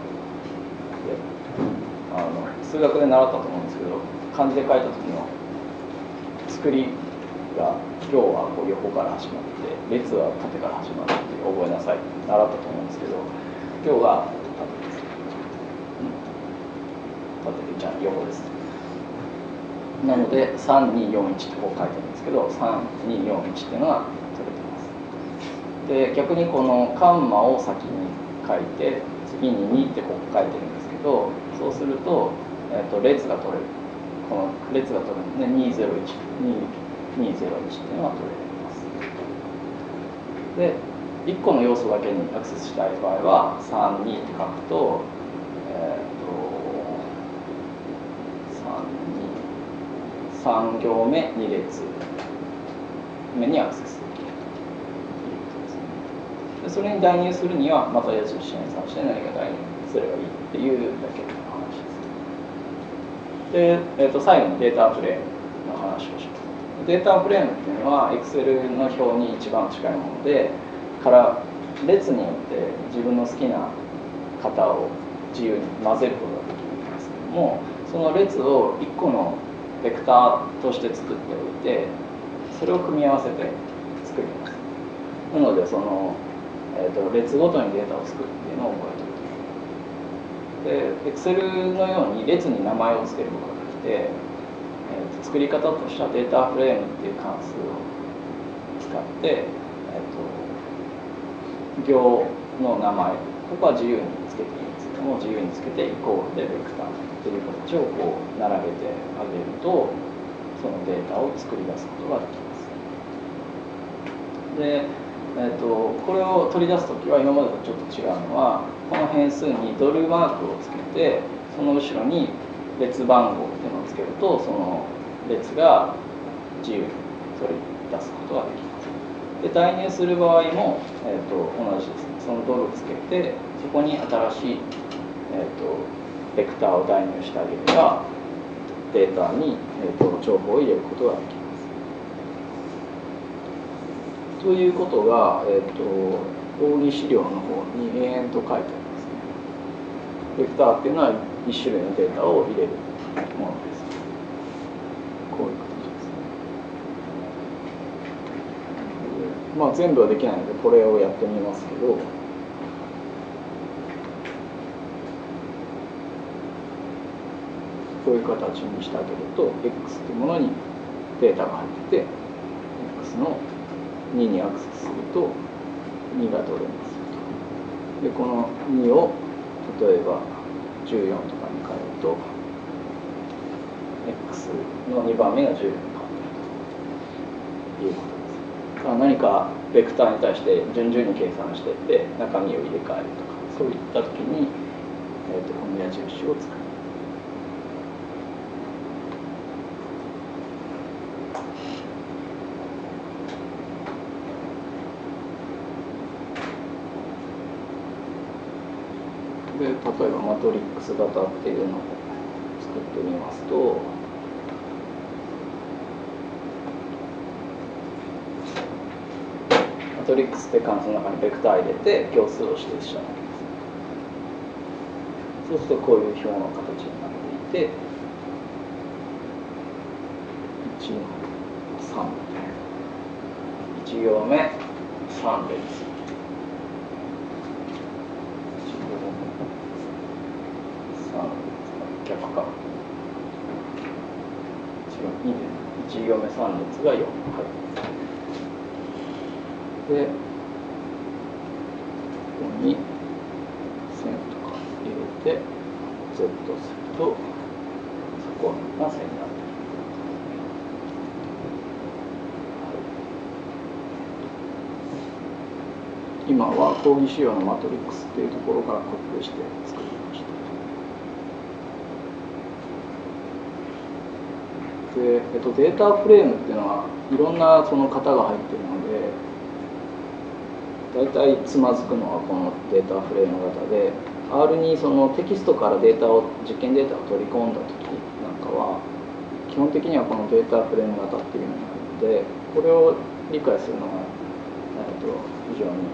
あの数学で習ったと思うんですけど漢字で書いた時の作りが今日はこう横から始まって列は縦から始まって覚えなさい。習ったと思うんですけど今日は縦です、うん、縦でじゃあ横です。なので3241ってこう書いてるんですけど3241っていうのが取れてます。で逆にこのカンマを先に書いて次に2ってこう書いてるんですけどそうすると,、えーと、列が取れる。この列が取れるんですね201 201っていうのは取れます。で1個の要素だけにアクセスしたい場合は32って書くとえっ、ー、と32 3行目2列目にアクセスできるということですね。でそれに代入するにはまた矢印演算して何か代入すればいいっていうだけ。で、えー、と最後にデータフレームの話をします。データフレームっていうのは Excel の表に一番近いものでから列によって自分の好きな型を自由に混ぜることができるんですけどもその列を1個のベクターとして作っておいてそれを組み合わせて作ります。なのでその、えーと、列ごとにデータを作るっていうのを覚えてで Excel のように列に名前を付けることができて、えー、と作り方としてはデータフレームっていう関数を使って、えーと、行の名前ここは自由につけていいんですけども自由につけてイコールでベクターという形をこう並べてあげるとそのデータを作り出すことができます。で、えーと、これを取り出す時は今までとちょっと違うのはこの変数にドルマークをつけてその後ろに列番号っていうのをつけるとその列が自由に取り出すことができます。で代入する場合も、えーと、同じですね。そのドルをつけてそこに新しい、えーと、ベクターを代入してあげればデータに、えー、と情報を入れることができます。ということが、えーと、講義資料の方に延々と書いてありますね。ベクターっていうのは1種類のデータを入れるものです。こういう形ですね。まあ全部はできないのでこれをやってみますけど。こういう形にしてあげると X っていうものにデータが入ってて X の2にアクセスすると2が取れ？ますでこの2を例えば14とかに変えると x の2番目が14に変わってるということです。何かベクターに対して順々に計算していって中身を入れ替えるとかそういった時に、えーと、とこの矢印を使う。で例えばマトリックス型っていうのを作ってみますとマトリックスって関数の中にベクター入れて行数を指定したわけです。そうするとこういう表の形になっていて1の3 1行目3列。1行目3列が4、はい、でここに線とか入れて Z するとそこが線になってる。今は講義仕様のマトリックスっていうところからコピペして作りました。で、えっと、データフレームっていうのはいろんなその型が入ってるので大体つまずくのはこのデータフレーム型で R にそのテキストからデータを実験データを取り込んだ時なんかは基本的にはこのデータフレーム型っていうのがあるのでこれを理解するのが、えっと、非常に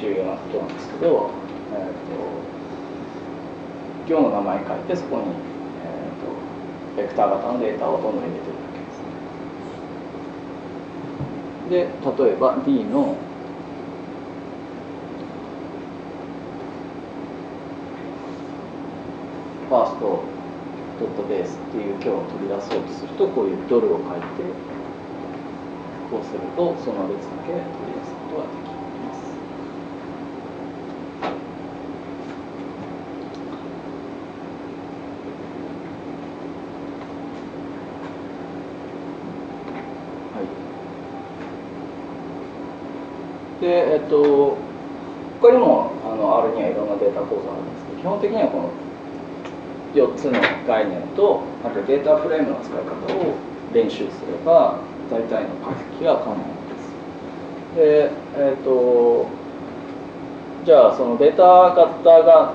重要なことなんですけど、えっと、行の名前書いてそこにベクター型のデータをどんどん入れてるだけです。で例えば D のファーストドットベースっていう今日を取り出そうとするとこういうドルを書いてこうするとその列だけ取り出すことができる。で、えっと、他にもあの R にはいろんなデータ構造があるんですけど基本的にはこの4つの概念とあとデータフレームの使い方を練習すれば大体の解析が可能です。で、えっとじゃあそのデータ型が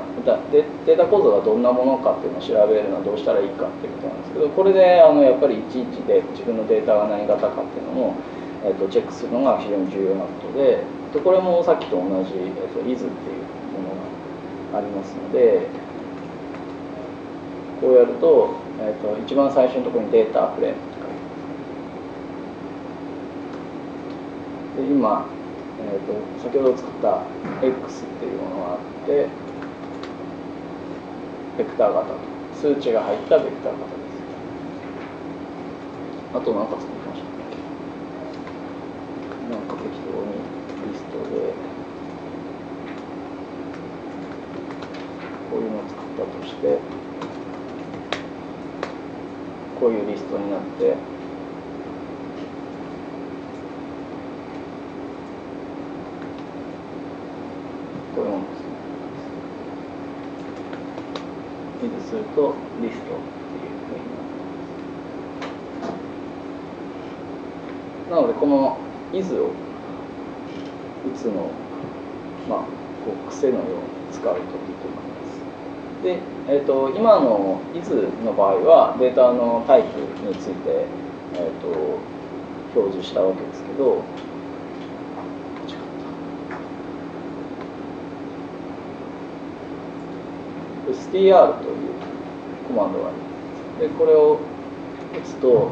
データ構造がどんなものかっていうのを調べるのはどうしたらいいかっていうことなんですけどこれであのやっぱりいちいちで自分のデータが何型かっていうのも、えっとチェックするのが非常に重要なことででこれもさっきと同じ、えっと、リズっていうものがありますのでこうやると,、えっと一番最初のところにデータフレームって書いてますで今、えっと、先ほど作った X っていうものがあってベクター型と。数値が入ったベクター型です。あと何か作りましたなんか適当に。こういうのを作ったとしてこういうリストになってこういうものを作ったます。するとリストっていうふうになってます。なのでこの is をのまあこう癖のように使うといいと思います。で、えーと、今の「is」の場合はデータのタイプについて、えーと、表示したわけですけど str というコマンドがあります。でこれを打つと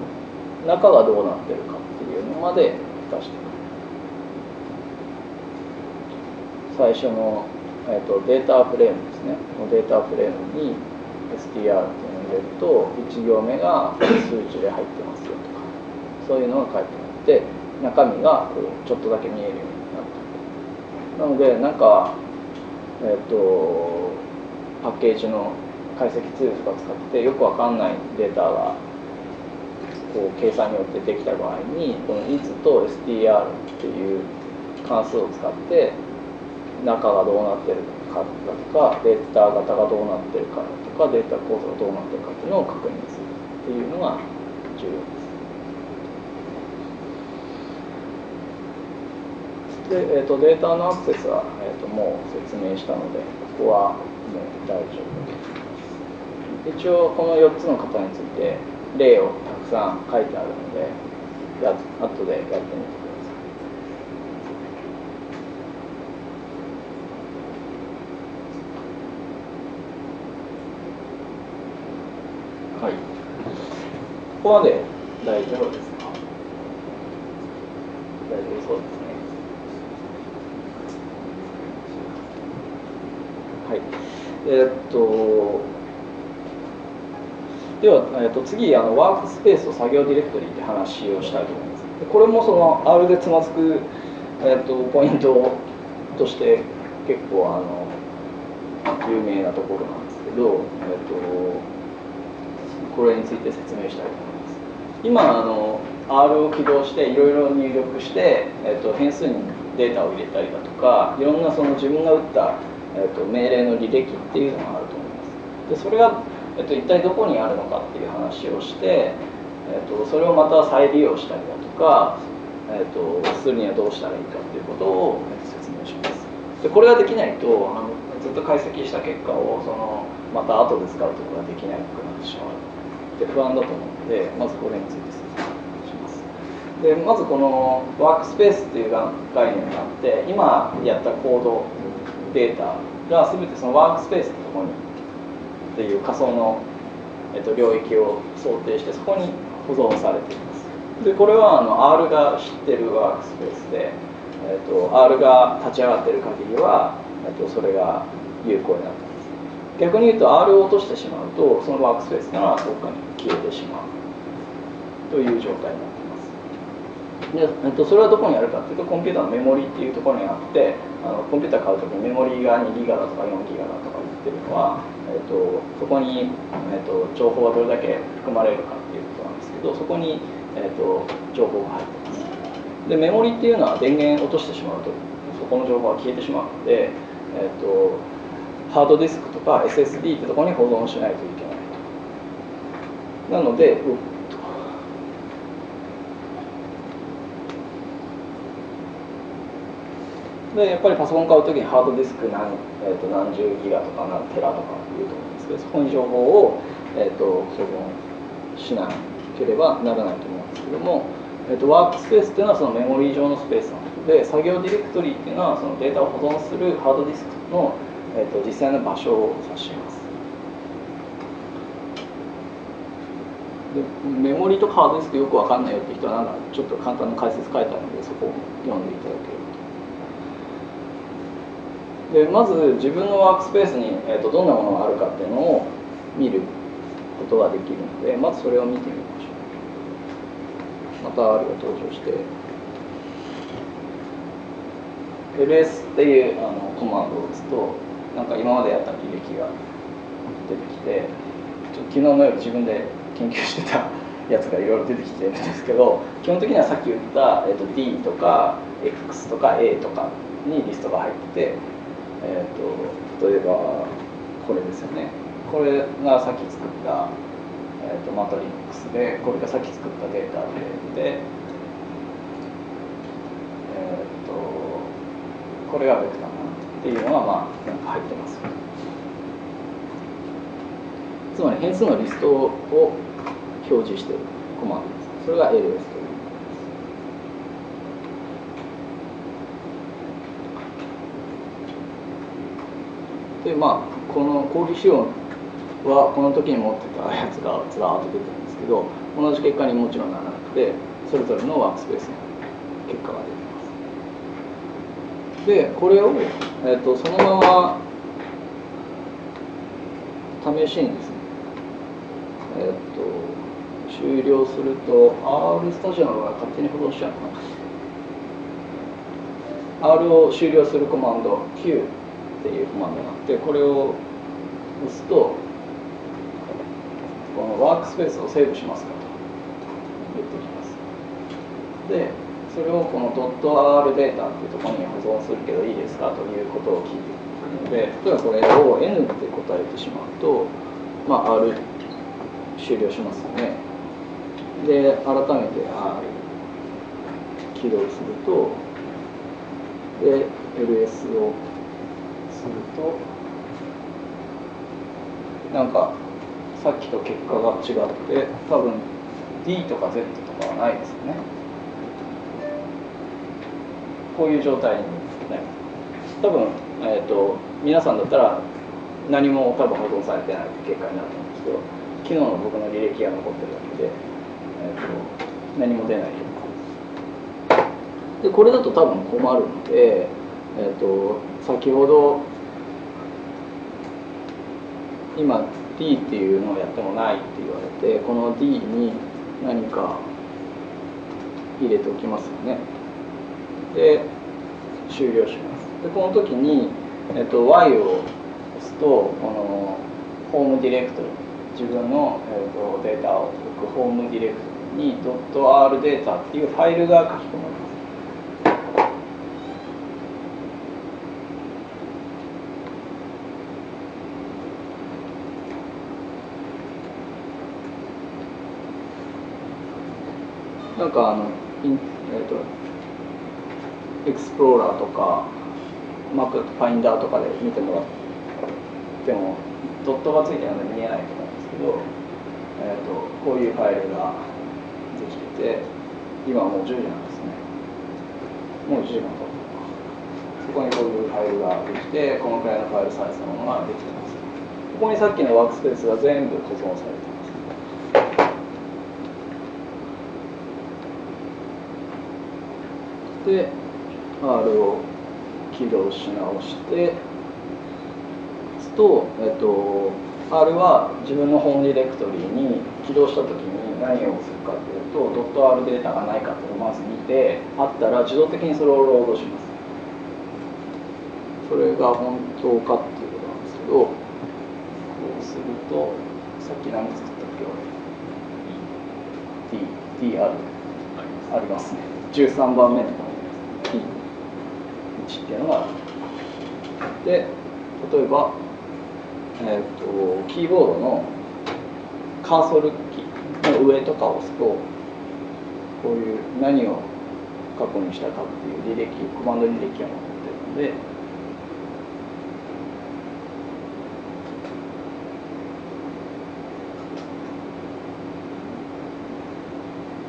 中がどうなってるかっていうのまで出してくる。最初の、えーと、データフレームですね。このデータフレームに str っていうのを入れると1行目が数値で入ってますよとかそういうのが書いてあって中身がこうちょっとだけ見えるようになってなのでなんかえっ、ー、とパッケージの解析ツールとか使ってよくわかんないデータがこう計算によってできた場合にこの is と str っていう関数を使って中がどうなってるかだとかデータ型がどうなってるかだとかデータ構造がどうなってるかっていうのを確認するっていうのが重要です。で、えーと、データのアクセスは、えーと、もう説明したのでここはもう大丈夫です。一応この4つの型について例をたくさん書いてあるのでや後でやってみてこまで大丈夫ですか？大丈夫そうですね。はい。えー、っとでは、えー、っと次あのワークスペースと作業ディレクトリーって話をしたいと思います。これもその R でつまずく、えー、っとポイントとして結構あの有名なところなんですけど、えー、っとこれについて説明したいと思います。今あの R を起動していろいろ入力して、えーと、変数にデータを入れたりだとかいろんなその自分が打った、えーと、命令の履歴っていうのがあると思います。でそれが、えーと、一体どこにあるのかっていう話をして、えー、とそれをまた再利用したりだとか、えー、とするにはどうしたらいいかっていうことを説明します。でこれができないとあのずっと解析した結果をそのまた後で使うことができなくなってしまう。って不安だと思う。でまずこれについて説明します。でまずこのワークスペースっていう概念があって今やったコードデータが全てそのワークスペースのところにっていう仮想の、えっと、領域を想定してそこに保存されています。でこれはあの R が知ってるワークスペースで、えっと、R が立ち上がってる限りは、えっと、それが有効になってます。逆に言うと R を落としてしまうとそのワークスペースがどっかに消えてしまう。という状態になってます。で、えっと、それはどこにあるかっていうとコンピューターのメモリっていうところにあってあのコンピューター買う時にメモリが2ギガだとか4ギガだとか言ってるのは、えっと、そこに、えっと、情報がどれだけ含まれるかっていうことなんですけどそこに、えっと、情報が入ってます。でメモリっていうのは電源落としてしまうとそこの情報が消えてしまうので、えっとハードディスクとか SSD ってところに保存しないといけないなのでうっとでやっぱりパソコン買う時にハードディスク何,、えー、と何十ギガとか何テラとかいうと思うんですけどそこに情報を、えー、と保存しなければならないと思うんですけども、えー、とワークスペースっていうのはそのメモリー上のスペースなので作業ディレクトリーっていうのはそのデータを保存するハードディスクのえーと、実際の場所を指します。でメモリとかハードディスクよく分かんないよって人はなんかちょっと簡単な解説書いてあるのでそこを読んでいただければでまず自分のワークスペースに、えーと、どんなものがあるかっていうのを見ることができるのでまずそれを見てみましょう。また R が登場して。ls っていうあのコマンドを打つとなんか今までやった履歴が出てきてちょ昨日の夜自分で研究してた やつがいろいろ出てきてるんですけど基本的にはさっき言った、えーと、D とか X とか A とかにリストが入ってて、えーと、例えばこれですよね。これがさっき作った、えーと、マトリックスでこれがさっき作ったデータで、えーと、これがベクターなっていうのがまあなんか入ってます。つまり変数のリストを表示してるコマンドです。それが LS と。でまあこの講義資料はこの時に持ってたやつがずらーっと出てるんですけど同じ結果にもちろんならなくてそれぞれのワークスペースの結果が出てます。でこれを、えーと、そのまま試しにですねえっ、ー、と終了すると R スタジオの場合勝手に保存しちゃうのかな。R を終了するコマンド Q っていうコマンドがあってこれを押すとこのワークスペースをセーブしますかと。言ってきます。でそれをこの .r データっていうところに保存するけどいいですかということを聞いてくるので例えばこれを N って答えてしまうと、まあ、R 終了しますよね。で改めて R 起動するとで LS をするとなんかさっきと結果が違って多分 D とか Z とかはないですよね。こういう状態になります。多分、えーと、皆さんだったら何も多分保存されてない結果になると思うんですけど昨日の僕の履歴が残ってるだけで、えーと、何も出ないでこれだと多分困るので、えーと先ほど今 D っていうのをやってもないって言われてこの D に何か入れておきますよね。で終了します。でこの時に、えっと、Y を押すとこのホームディレクトリ自分の、えっと、データを置くホームディレクトリに .r データっていうファイルが書き込まれます。なんかあの、えーと、エクスプローラーとかマークファインダーとかで見てもらってもドットがついてるので見えないと思うんですけど、えーと、こういうファイルができてて今もう10時なんですね。もう10時間経ったそこにこういうファイルができてこのくらいのファイルサイズのものができてます。ここにさっきのワークスペースが全部保存されてますで R を起動し直してと,、えっと R は自分のホームディレクトリに起動した時に何をするかというと R データがないかというのをまず見てあったら自動的にそれをロードします。それが本当かっていうことなんですけどこうするとさっき何作ったっけ俺？D, DR ありますね。13番目のっていうのがある。で例えば、えーと、キーボードのカーソルキーの上とかを押すとこういう何を過去にしたかっていう履歴コマンド履歴が残ってるので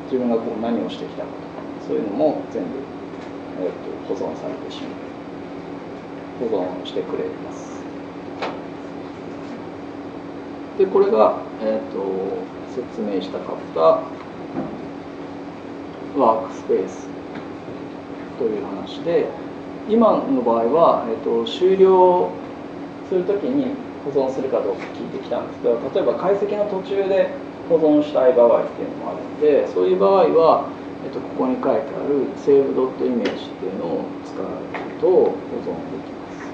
自分がこう何をしてきたかとかそういうのも全部、保存されてしまう保存してくれます。でこれが、えーと、説明したかったワークスペースという話で今の場合は、えーと、終了するときに保存するかどうか聞いてきたんですけど例えば解析の途中で保存したい場合っていうのもあるのでそういう場合はえっと、ここに書いてある save.image っていうのを使うと保存できます。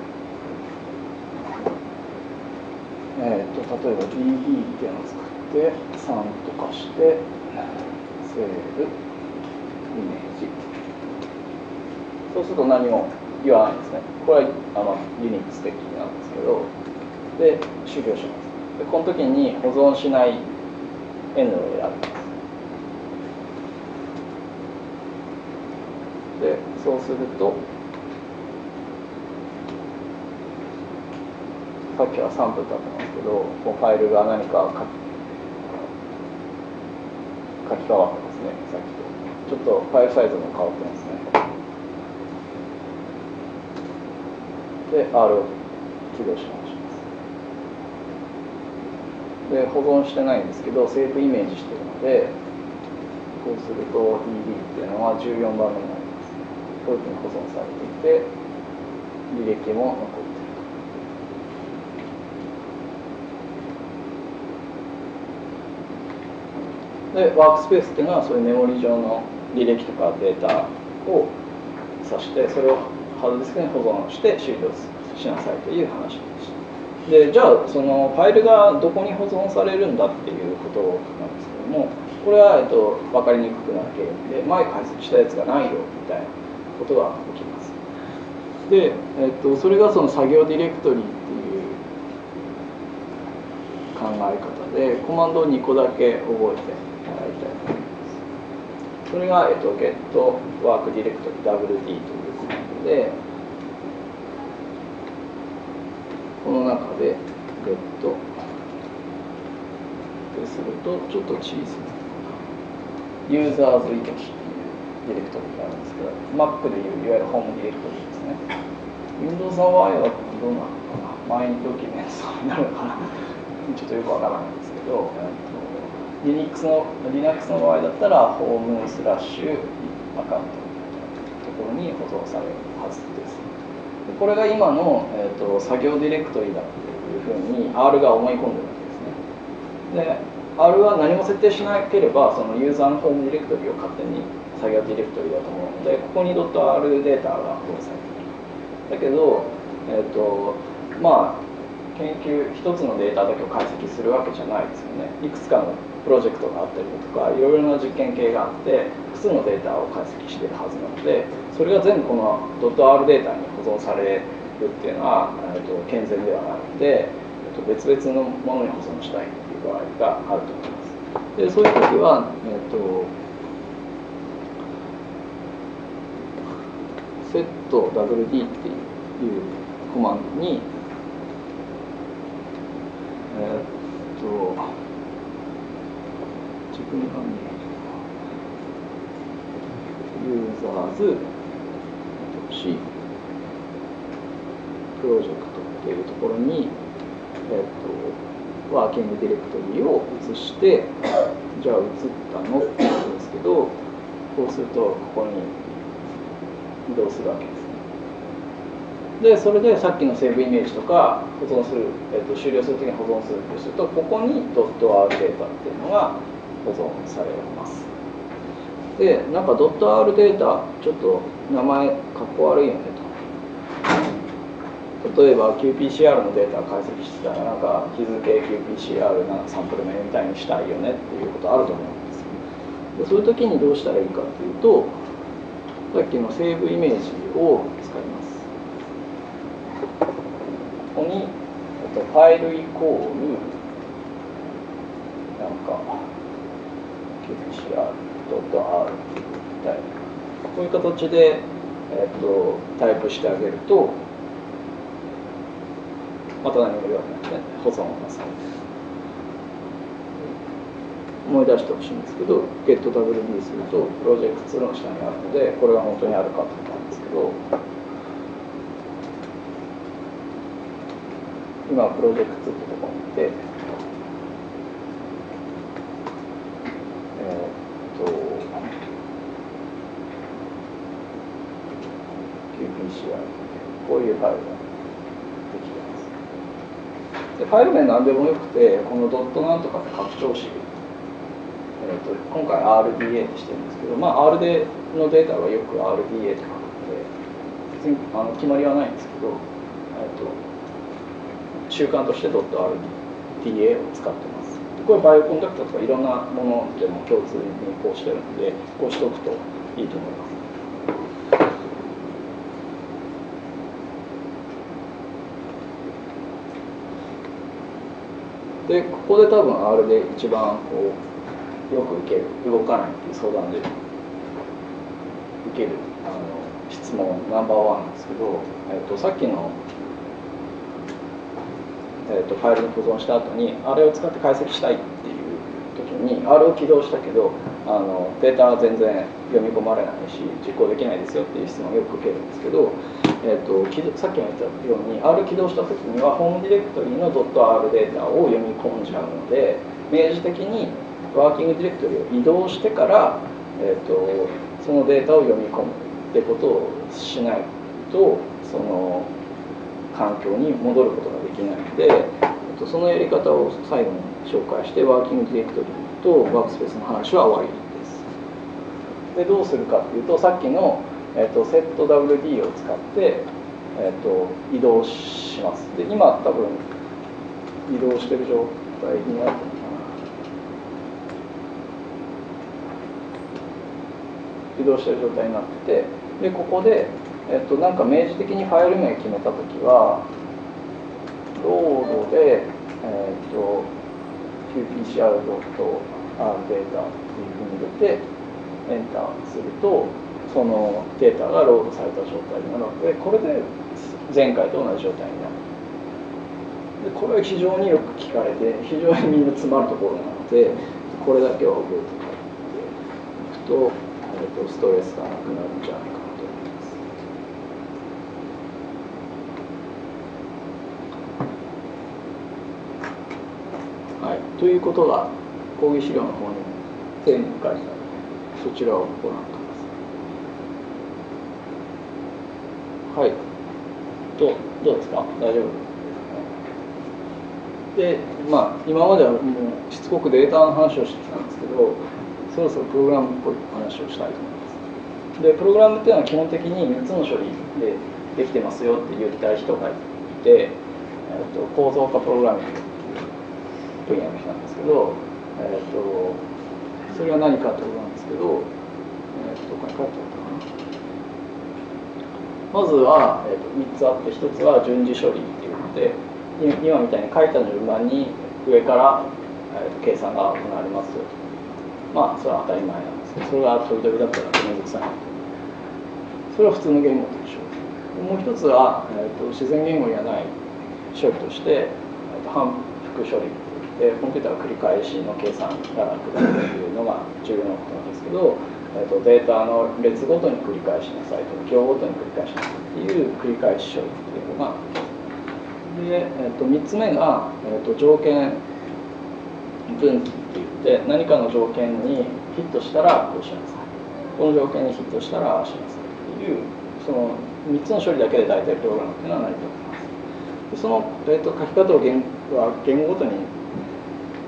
えっと、例えば db っていうのを作って3とかして save イメージそうすると何も言わないんですね。これはあのユニックス的なんですけど、で、終了します。でこの時に保存しない N を選びますでそうするとさっきは3分経ってますけどファイルが何か書き換わってますねさっきと。ちょっとファイルサイズも変わってますね。で R を起動します。で保存してないんですけどセーブイメージしてるのでこうすると DB っていうのは14番目に保存されていて履歴も残ってるでワークスペースっていうのはそういうメモリ上の履歴とかデータを指してそれをハードディスクに保存して終了しなさいという話でした。でじゃあそのファイルがどこに保存されるんだっていうことなんですけどもこれは、えっと、分かりにくくなる原因で前解析したやつがないよみたいな。ことが起きます。で、えっと、それがその作業ディレクトリーっていう考え方でコマンドを2個だけ覚えてもらいたいと思います。それが、えっと、get work directory wd というコマンドでこの中で get でするとちょっと小さなユーザーズイトシって。ディレクトリがあるんですけど Mac でいういわゆるホームディレクトリですね。Windows の場合はどうなのかな？マインドキュメントになるのかな？ちょっとよくわからないんですけど、えっと Linux の Linux の場合だったらホームスラッシュアカウントところに保存されるはずです。でこれが今の、えーと、作業ディレクトリだっていうふうに R が思い込んでるわけですね。で R は何も設定しなければそのユーザーのホームディレクトリを勝手に作業ディレクトリだと思うのでここに .R データが保存されている。だけど、えーとまあ研究一つのデータだけを解析するわけじゃないですよね。いくつかのプロジェクトがあったりだとかいろいろな実験系があって複数のデータを解析しているはずなのでそれが全部この .r データに保存されるっていうのは、えー、と健全ではないので、えー、と別々のものに保存したいっていう場合があると思います。でそういう時は、えー、とセット WD っていうコマンドにえー、っと自分がユーザーズ C プロジェクトっていうところに、えー、っとワーキングディレクトリーを移してじゃあ移ったの？って言うんですけどこうするとここに移動するわけ。ですでそれでさっきのセーブイメージとか保存する、えーと、終了するときに保存するとするとここにドット .r データっていうのが保存されます。でなんかドット .r データちょっと名前かっこ悪いよねと。例えば qPCR のデータ解析してたらなんか日付 qPCR なサンプル名みたいにしたいよねっていうことあると思うんですでそういう時にどうしたらいいかっていうとさっきのセーブイメージを使いますここに、えっと、ファイルイコールなんか qpcr.r みたいなこういう形で、えっと、タイプしてあげるとまた何も言わないでね保存をなさい。思い出してほしいんですけど getWD するとプロジェクト2の下にあるのでこれが本当にあるかと思うんですけど今プロジェクトってとこにいて、えー、っと qPCR こういうファイルができます。でファイル名何でもよくてこのドットなんとかって拡張子えーと、と今回 RDA ってしてるんですけど、まあ、R でのデータはよく RDA って書くので別にあの決まりはないんですけど、えーと習慣として .RDA を使ってます。これバイオコンタクトとかいろんなものでも共通にこうしてるので、こうしておくといいと思います。でここで多分 R で一番こうよく受ける動かないっていう相談で受けるあの質問ナンバーワンなんですけど、えっと、さっきの、えっと、ファイルに保存した後にあれを使って解析したいっていう時に R を起動したけどあのデータは全然読み込まれないし実行できないですよっていう質問をよく受けるんですけど、えーと、さっきも言ったように R 起動した時にはホームディレクトリの .r データを読み込んじゃうので明示的にワーキングディレクトリを移動してから、えーと、そのデータを読み込むってことをしないとその環境に戻ることができないので、えーとそのやり方を最後に紹介してワーキングディレクトリーとワークスペースの話は終わりです。でどうするかっていうとさっきの、えーと、セット WD を使って、えーと、移動します。で今多分移動してる状態になってるのかな。移動してる状態になっててでここで、えっと、なんか明示的にファイル名決めた時はロードで、えっと qpcr. あデータっていうふうに入れてエンターするとそのデータがロードされた状態になるのでこれで前回と同じ状態になるでこれは非常によく聞かれて非常にみんな詰まるところなのでこれだけは覚えておいていくと,、えー、とストレスがなくなるんじゃないかなと思います。はい、ということが講義資料の方に丁寧に書いてあるそちらをご覧くださいはいどどうですか？大丈夫でまあ今まではもうしつこくデータの話をしてきたんですけどそろそろプログラムっぽい話をしたいと思いますでプログラムっていうのは基本的に3つの処理でできてますよって言いたい人がいて、えっと、構造化プログラミング分野の人なんですけどえーと、それは何かということなんですけど、えー、どこに書いてあったかな。まずは、えーと、3つあって1つは順次処理っていうので今みたいに書いた順番に上から、えーと、計算が行われますよまあそれは当たり前なんですけどそれが時々だったら面倒くさい。それは普通の言語と一緒。もう一つは、えー、と自然言語にはない処理として、えー、と反復処理。えー、コンピューターは繰り返しの計算が楽だというのが重要なことなんですけど、えーと、データの列ごとに繰り返しなさいと行ごとに繰り返しなさいっていう繰り返し処理っていうのがで、えーと、3つ目が、えーと、条件分岐って言って何かの条件にヒットしたらこうしなさい。この条件にヒットしたらしなさいっていうその3つの処理だけで大体プログラムっていうのは成り立ってます。その、えー、と書き方を言は言語ごとに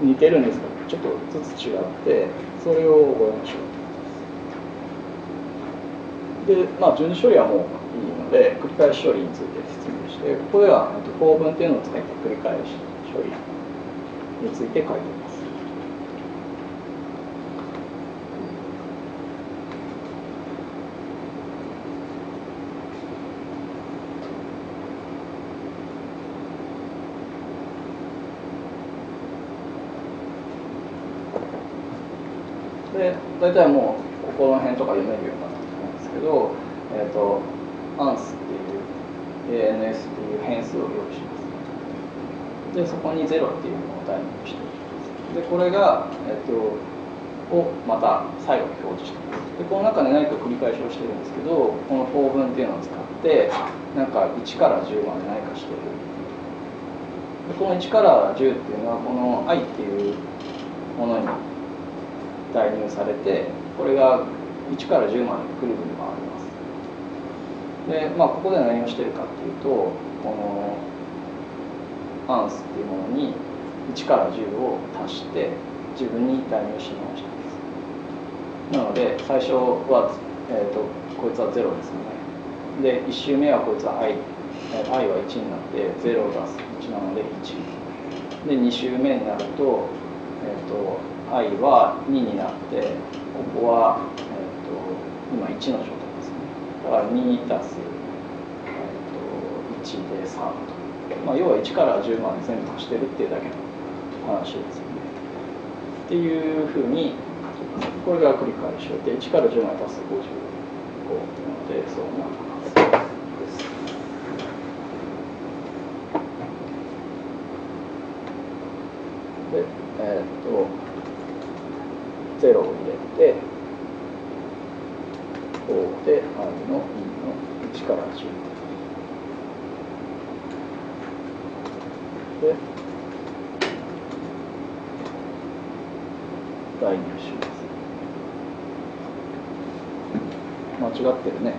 似てるんですがちょっとずつ違ってそれを覚えましょうでまあ順次処理はもういいので繰り返し処理について説明してここでは構文っていうのを使って繰り返し処理について書いてます体もうここの辺とか読めるようになってきたんですけど、えーと、ANS っていう ANS っていう変数を用意します。でそこに0っていうのを代入してでこれが、えーと、をまた最後に表示してでこの中で何か繰り返しをしてるんですけどこの構文っていうのを使ってなんか1から10まで何かしてる。でこの1から10っていうのはこの i っていうものに代入されてこれが1から10まで来る部分もあります。でまあここで何をしてるかっていうとこのアンスっていうものに1から10を足して自分に代入し直してます。なので最初は、えーと、こいつは0ですよね。で1周目はこいつは i, i は1になって0を出す。1なので1で2周目になると,、えーと i は2になってここは、えーと、今1の状態ですね。だから2たす、えーと、1で3と、まあ、要は1から10まで全部足してるっていうだけの話ですよね。っていうふうにこれが繰り返しで1から10まで足す55なのでそうなります。で、えー、っと、0を入れて、こうで R の E の1から10。で、代入します。間違ってるね。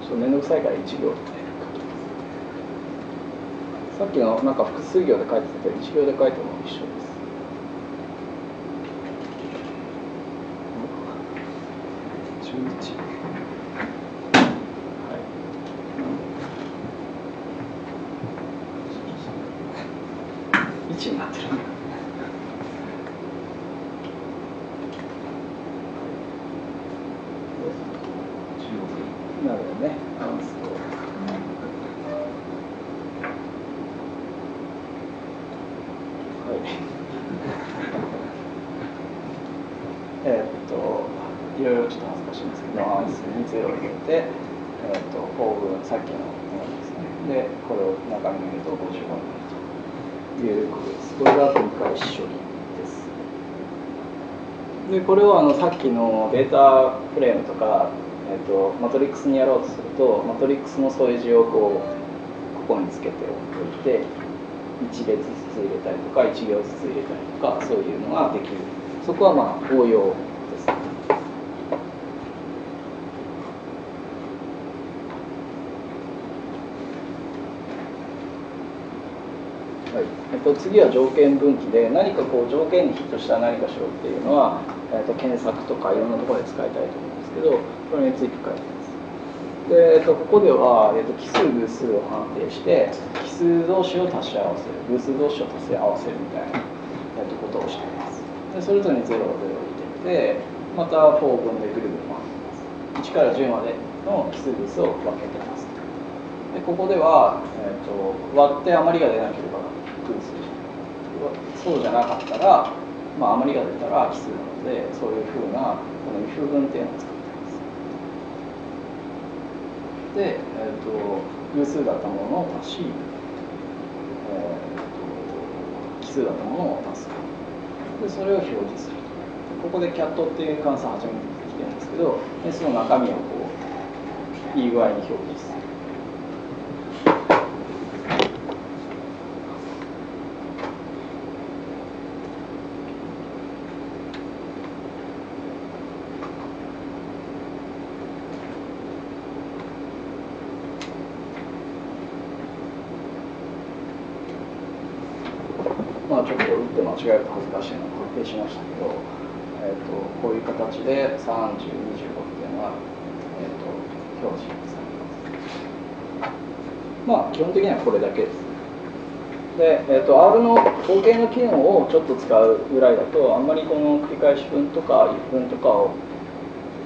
ちょっと面倒くさいから1行さっきのなんか複数行で書いてたけど1行で書いても一緒です11はいっといろいろちょっと恥ずかしいんですけどアンスに0を入れて、えっと法文さっきのものですね。でこれを中身に入れると55になるということですこれが繰り返し処理ですでこれをあのさっきのデータフレームとか、えっとマトリックスにやろうとするとマトリックスの添え字をこうここにつけておいて1列ずつ入れたりとか1行ずつ入れたりとかそういうのができる。そこはまあ応用です。はいえっ次は条件分岐で何かこう条件にヒットした何かしろっていうのは、えっと、検索とかいろんなところで使いたいと思うんですけどそれについて書いてます。で、えっと、ここでは、えっと、奇数偶数を判定して奇数同士を足し合わせる偶数同士を足し合わせるみたいな、えっと、ことをしています。でそれぞれに0を0を入れててまた4分でぐるぐる回ってます。1から10までの奇数物を分けてます。でここでは、えーと、割って余りが出なければ偶数そうじゃなかったら、まあ、余りが出たら奇数なのでそういうふうなこの if 分っていうのを使ってます。で、えーと、偶数だったものを足し、えーと奇数だったものを足すでそれを表示するここでキャットっていう関数初めて出てきてるんですけどでその中身をこういい具合に表示するまあちょっと打って間違えると恥ずかしいので確定しましたけど、えーと、こういう形で3025っていうのは、えーと、表示されます。まあ基本的にはこれだけですで、えーと、R の統計の機能をちょっと使うぐらいだとあんまりこの繰り返し分とか if 分とかを、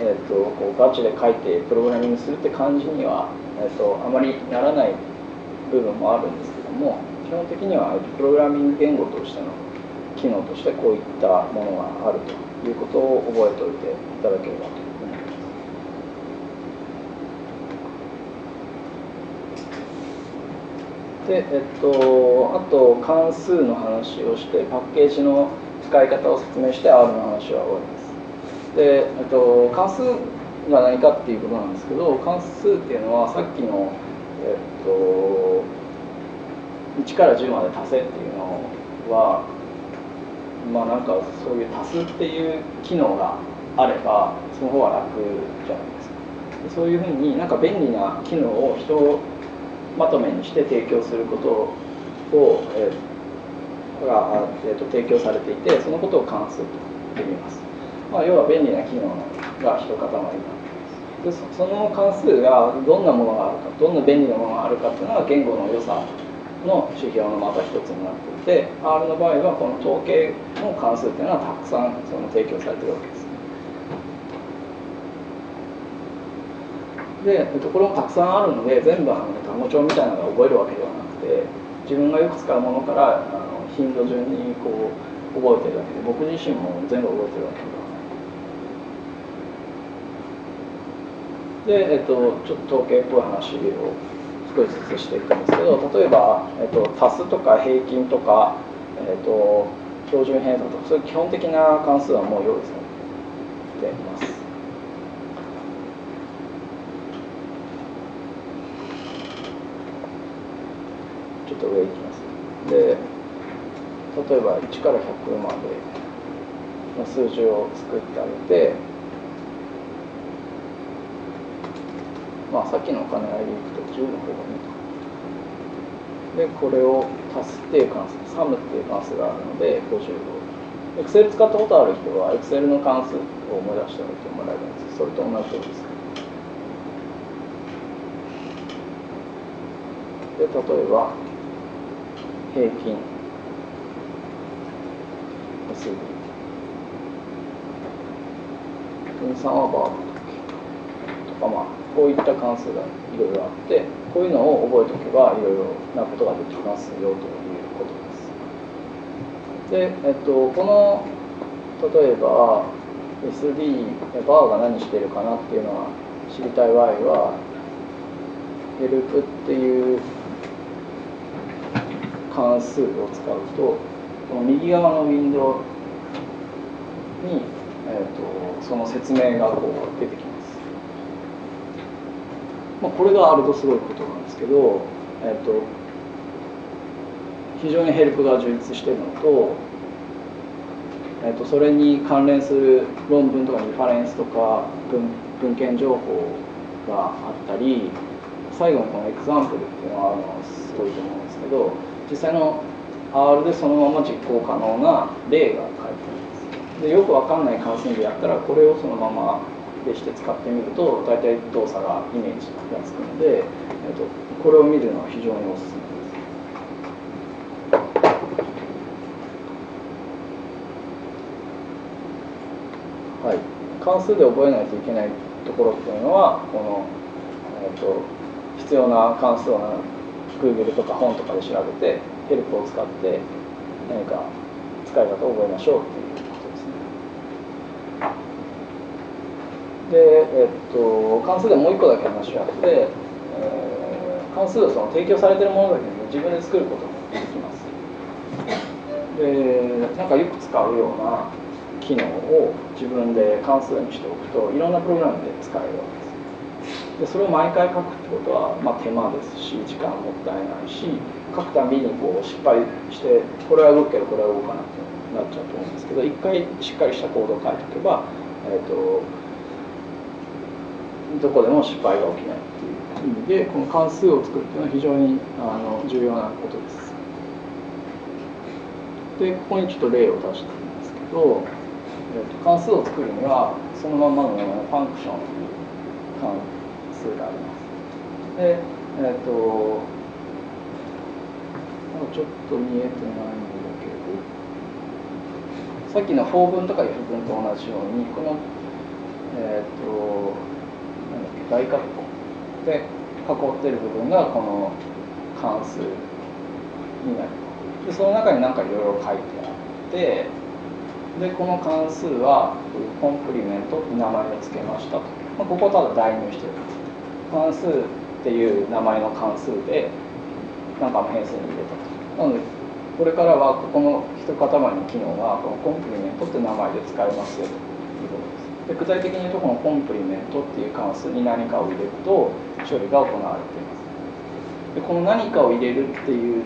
えー、とこうガチで書いてプログラミングするって感じには、えー、とあまりならない部分もあるんですけども基本的にはプログラミング言語としての機能としてこういったものがあるということを覚えておいていただければと思います。で、えっと、あと関数の話をしてパッケージの使い方を説明して R の話は終わります。で、えっと、関数が何かっていうことなんですけど関数っていうのはさっきの、えっと1から10まで足せっていうのはまあなんかそういう足すっていう機能があればその方が楽じゃないですか。でそういうふうになんか便利な機能を人まとめにして提供することを、えー、が、えーと、提供されていてそのことを関数と呼びます、まあ、要は便利な機能が一塊になっています。でその関数がどんなものがあるかどんな便利なものがあるかっていうのが言語の良さの指標のまた一つになっていて R の場合はこの統計の関数っていうのはたくさんその提供されてるわけです。で、ところもたくさんあるので全部あの単語帳みたいなのが覚えるわけではなくて自分がよく使うものからあの頻度順にこう覚えてるだけで僕自身も全部覚えてるわけではないで、えっと、ちょっと統計っぽい話を少しずつしていくんですけど例えば、えっと、足すとか平均とか、えっと、標準偏差とかそういう基本的な関数はもう用意されています。ちょっと上いきます。で例えば1から100までの数字を作ってあげてまあさっきのお金合いでいくと10の方がいいと。でこれを足すっていう関数サムっていう関数があるので55 Excel 使ったことある人は Excel の関数を思い出しておいてもらえるんです。それと同じです。で例えば平均。SB 分散はバーとかまあこういった関数がいろいろあってこういうのを覚えておけばいろいろなことができますよということです。で、えっと、この例えば SD バーが何してるかなっていうのは知りたい場合はヘルプっていう関数を使うとこの右側のウィンドウに、えーと、その説明がこう出てきます、まあ、これがあるとすごいことなんですけど、えーと、非常にヘルプが充実しているのと,、えーと、それに関連する論文とかリファレンスとか文文献情報があったり最後にこのエクザンプルっていうのはあるのはすごいと思うんですけど実際の R でそのまま実行可能な例が書いてあります。でよくわかんない関数でやったらこれをそのままでして使ってみると大体動作がイメージがつくので、えっと、これを見るのは非常におすすめです。はい。関数で覚えないといけないところっていうのはこの、えっと、必要な関数を Google とか本とかで調べてヘルプを使って何か使い方を覚えましょうっていうことですね。で、えっと、関数でもう一個だけ話があって、えー、関数をその提供されてるものだけど自分で作ることもできます。で、なんかよく使うような機能を自分で関数にしておくといろんなプログラムで使えるわけです。でそれを毎回書くってことは、まあ、手間ですし時間もったいないし書くたびにこう失敗してこれは動くけどこれは動かなくなっちゃうと思うんですけど一回しっかりしたコードを書いておけば、えーと、どこでも失敗が起きないっていう意味でこの関数を作るっていうのは非常にあの重要なことです。でここにちょっと例を出してるんですけど、えーと、関数を作るにはそのままのファンクションという関数があります。で、えっ、ー、と、ちょっと見えてないんだけど、さっきの法文とか F 文と同じように、この、えっ、ー、と、なんだっけ、大括弧で囲ってる部分がこの関数になります。で、その中に何かいろいろ書いてあって、で、この関数は、コンプリメントって名前を付けましたと。まあ、ここをただ代入してる。関数っていう名前の関数で何かの変数に入れたと。なのでこれからはここの一塊の機能がこのコンプリメントって名前で使えますよとで。具体的に言うとこのコンプリメントっていう関数に何かを入れると処理が行われています。でこの何かを入れるっていう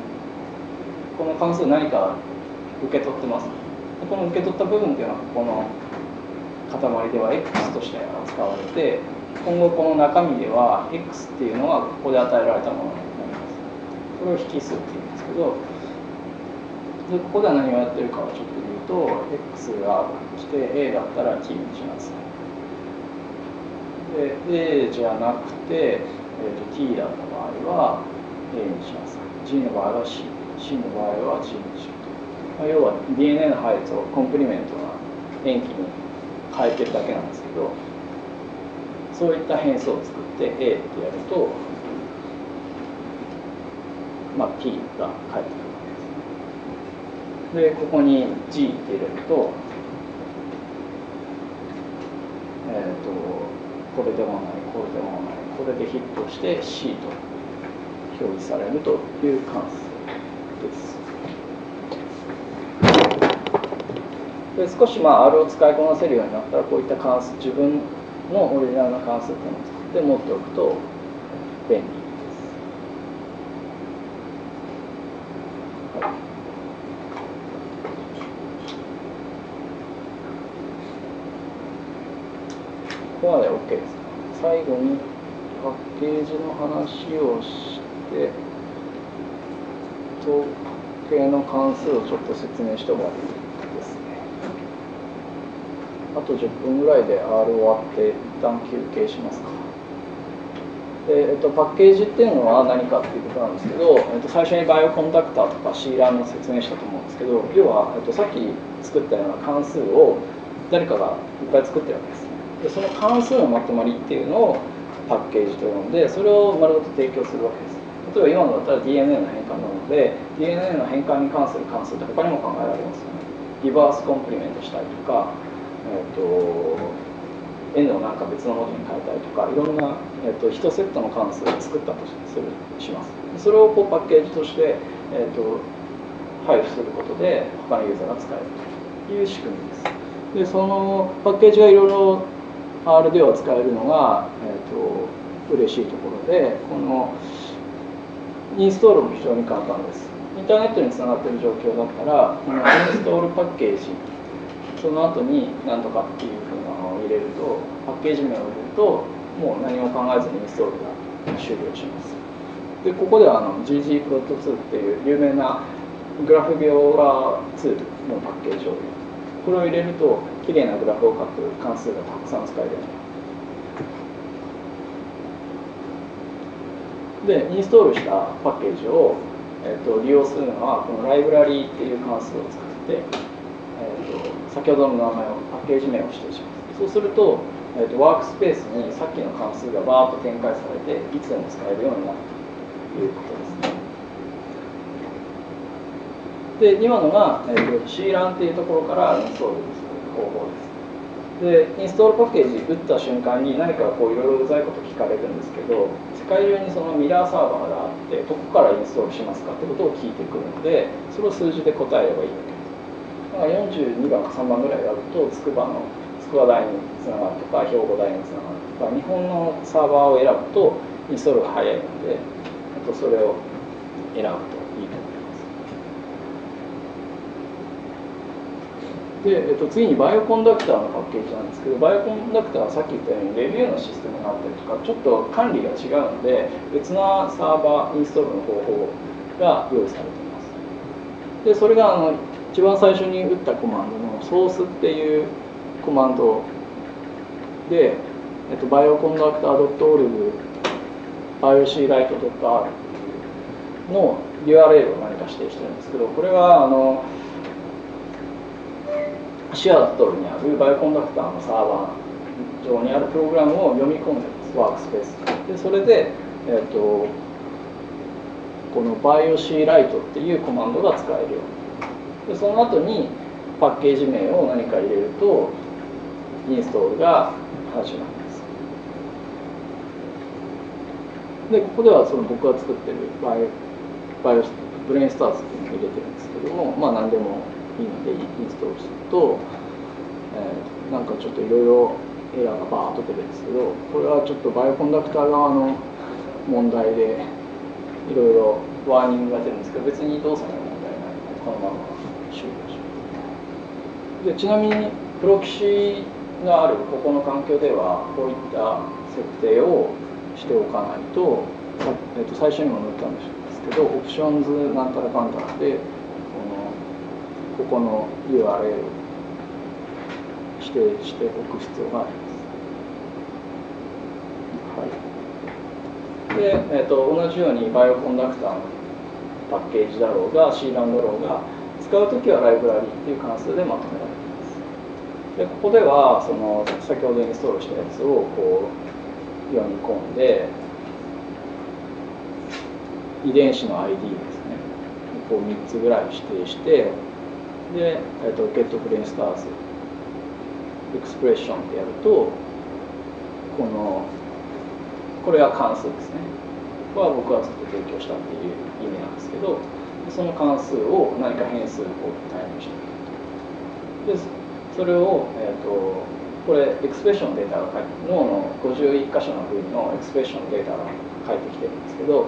この関数何か受け取ってます。でこの受け取った部分っていうのはこの塊では X として扱われて今後この中身では x っていうのはここで与えられたものになりますこれを引数っていうんですけどでここでは何をやってるかはちょっと言うと x が来て a だったら t にしますで a じゃなくて、えー、と t だった場合は a にします。g の場合は c c の場合は g にしようと、まあ、要は DNA の配列をコンプリメントな塩基に変えてるだけなんですけどそういった変数を作って A ってやるとまあ、P が返ってくるわけです。で、ここに G って入れると、えっ、ー、と、これでもない、これでもない、これでヒットして C と表示されるという関数です。で少しまあ R を使いこなせるようになったらこういった関数自分のオリジナルの関数っていうのを作って持っておくと便利です。ここまで OK です最後にパッケージの話をして統計の関数をちょっと説明して終わりあと10分ぐらいで R 終わって一旦休憩しますか。で、えっと、パッケージっていうのは何かっていうことなんですけど、えっと、最初にバイオコンダクターとか C ランの説明したと思うんですけど要は、えっと、さっき作ったような関数を誰かがいっぱい作ってるわけです。でその関数のまとまりっていうのをパッケージと呼んでそれを丸ごと提供するわけです。例えば今のだったら DNA の変換なので DNA の変換に関する関数って他にも考えられますよね。リバースコンプリメントしたりとかえーと、N をなんか別の文字に変えたりとかいろんな、えーと、1セットの関数を作ったとするします。それをこうパッケージとして、えーと、配布することで他のユーザーが使えるという仕組みです。でそのパッケージがいろいろ R では使えるのが、えー、と嬉しいところでこのインストールも非常に簡単です。インターネットにつながっている状況だったらこのインストールパッケージその後に何とかっていうふうなのを入れるとパッケージ名を入れるともう何も考えずにインストールが終了します。でここではあの GG プロット2っていう有名なグラフ描画ツールのパッケージを入れこれを入れると綺麗なグラフを書く関数がたくさん使える。ようになるでインストールしたパッケージを、えーと利用するのはこのライブラリーっていう関数を使ってえーと、先ほどの名前をパッケージ名を指定します。そうすると,、えーと、ワークスペースにさっきの関数がバーッと展開されていつでも使えるようになるということで今のが、えーと、C ランっていうところからインストールする方法ですでインストールパッケージ打った瞬間に何かこういろいろうざいこと聞かれるんですけど世界中にそのミラーサーバーがあってどこからインストールしますかってことを聞いてくるのでそれを数字で答えればいいわけ42番か3番ぐらいやると筑波の筑波大につながるとか兵庫大につながるとか日本のサーバーを選ぶとインストールが早いのでとそれを選ぶといいと思いますで、えっと、次にバイオコンダクターのパッケージなんですけどバイオコンダクターはさっき言ったようにレビューのシステムがあったりとかちょっと管理が違うので別なサーバーインストールの方法が用意されています。でそれがあの一番最初に打ったコマンドのソースっていうコマンドで、えっと、バイオコンダクター .org bioclight.r の URL を何か指定してるんですけどこれはあのシアトルにあるバイオコンダクターのサーバー上にあるプログラムを読み込んでます。ワークスペース。でそれで、えっと、この bioclight っていうコマンドが使えるよ。うにでその後にパッケージ名を何か入れるとインストールが始まります。でここではその僕が作ってるバイバイオブレインスターズっていうのを入れてるんですけどもまあ何でもいいのでインストールすると、えー、なんかちょっといろいろエラーがバーッと出るんですけどこれはちょっとバイオコンダクター側の問題でいろいろワーニングが出るんですけど別に動作には問題ない。のでこのまま終了します。でちなみにプロキシがあるここの環境ではこういった設定をしておかないと、えっと、最初にも載ったんですけどオプションズなんたらかんたらでここの URL を指定しておく必要があります。はい、で、えっと、同じようにバイオコンダクターのパッケージだろうが C ランドローが使う時はライブラリっていう関数でまとめられていますでここではその先ほどインストールしたやつをこう読み込んで遺伝子の ID ですねこう3つぐらい指定してで、えーと、ゲットブレインスターズエクスプレッションってやるとこのこれは関数ですね。は僕はずっと提供したっていう意味なんですけどその関数を何か変数を対応して。でそれを、えーと、これエクスプレッションデータが返って脳の51箇所の部位のエクスプレッションデータが返ってきてるんですけど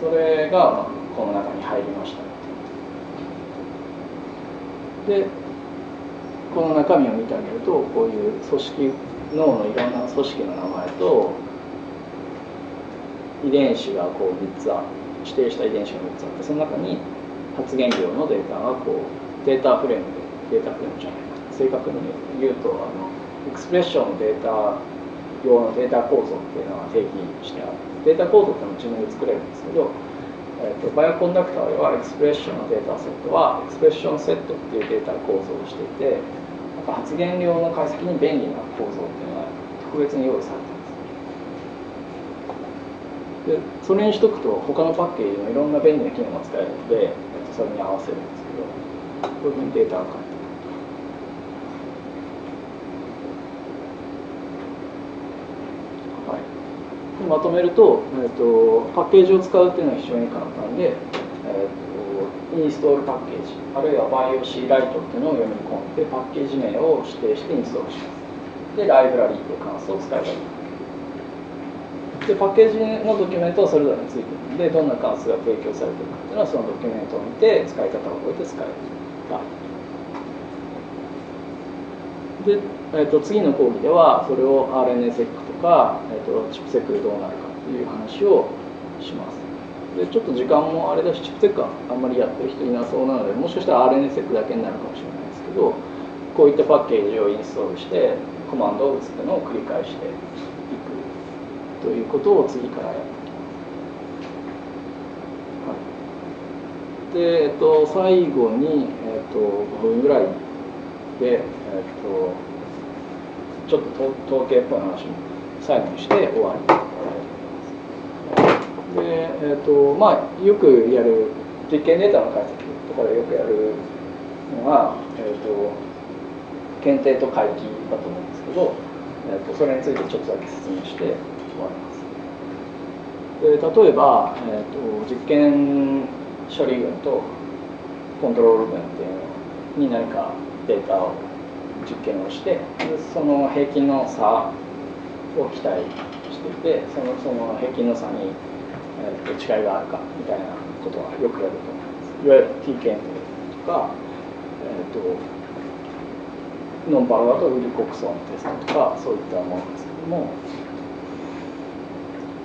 それがこの中に入りました。でこの中身を見てあげるとこういう組織脳のいろんな組織の名前と遺伝子がこう3つあ指定した遺伝子が3つあってその中に発現量のデータがこうデータフレームでデータフレームじゃないか正確に言うとあの expression のデータ用のデータ構造っていうのは定義してあるデータ構造っていうのも自分で作れるんですけどえーと、 Bioconductorでは expression のデータセットは ExpressionSet っていうデータ構造をしていてなんか発言量の解析に便利な構造っていうのが特別に用意されてます。でそれにしとくと他のパッケージのいろんな便利な機能が使えるので、えー、とそれに合わせるんですけどこういうふうにデータが書いてまとめると,、えーと、パッケージを使うっていうのは非常に簡単で、えーと、インストールパッケージあるいは BioC ライトっていうのを読み込んでパッケージ名を指定してインストールします。でライブラリーっていう関数を使えばいい。でパッケージのドキュメントはそれぞれについてるのでどんな関数が提供されてるかっていうのはそのドキュメントを見て使い方を覚えて使えるで、えーと、次の講義ではそれを RNSEC とか、えーと、チップセックでどうなるかっていう話をします。でちょっと時間もあれだしチップセックはあんまりやってる人いなそうなのでもしかしたら RNSEC だけになるかもしれないですけどこういったパッケージをインストールしてコマンドを打つっていうのを繰り返していくということを次からやっていきます、はい、で、えっと、最後に、えっと、5分ぐらいで、えっと、ちょっと統計っぽい話も。最後にして終わり。で、えっとまあ、よくやる実験データの解析とかでよくやるのが、えっと、検定と回帰だと思うんですけど、えっと、それについてちょっとだけ説明して終わります。で例えば、えっと、実験処理群とコントロール群っていうのに何かデータを実験をしてその平均の差を期待していてそのその平均の差に、えー、と違いがあるかみたいなことはよくやると思います。いわゆる T 検定とか、えーと、ノンパロだとウィルコクソンテストとかそういったものですけども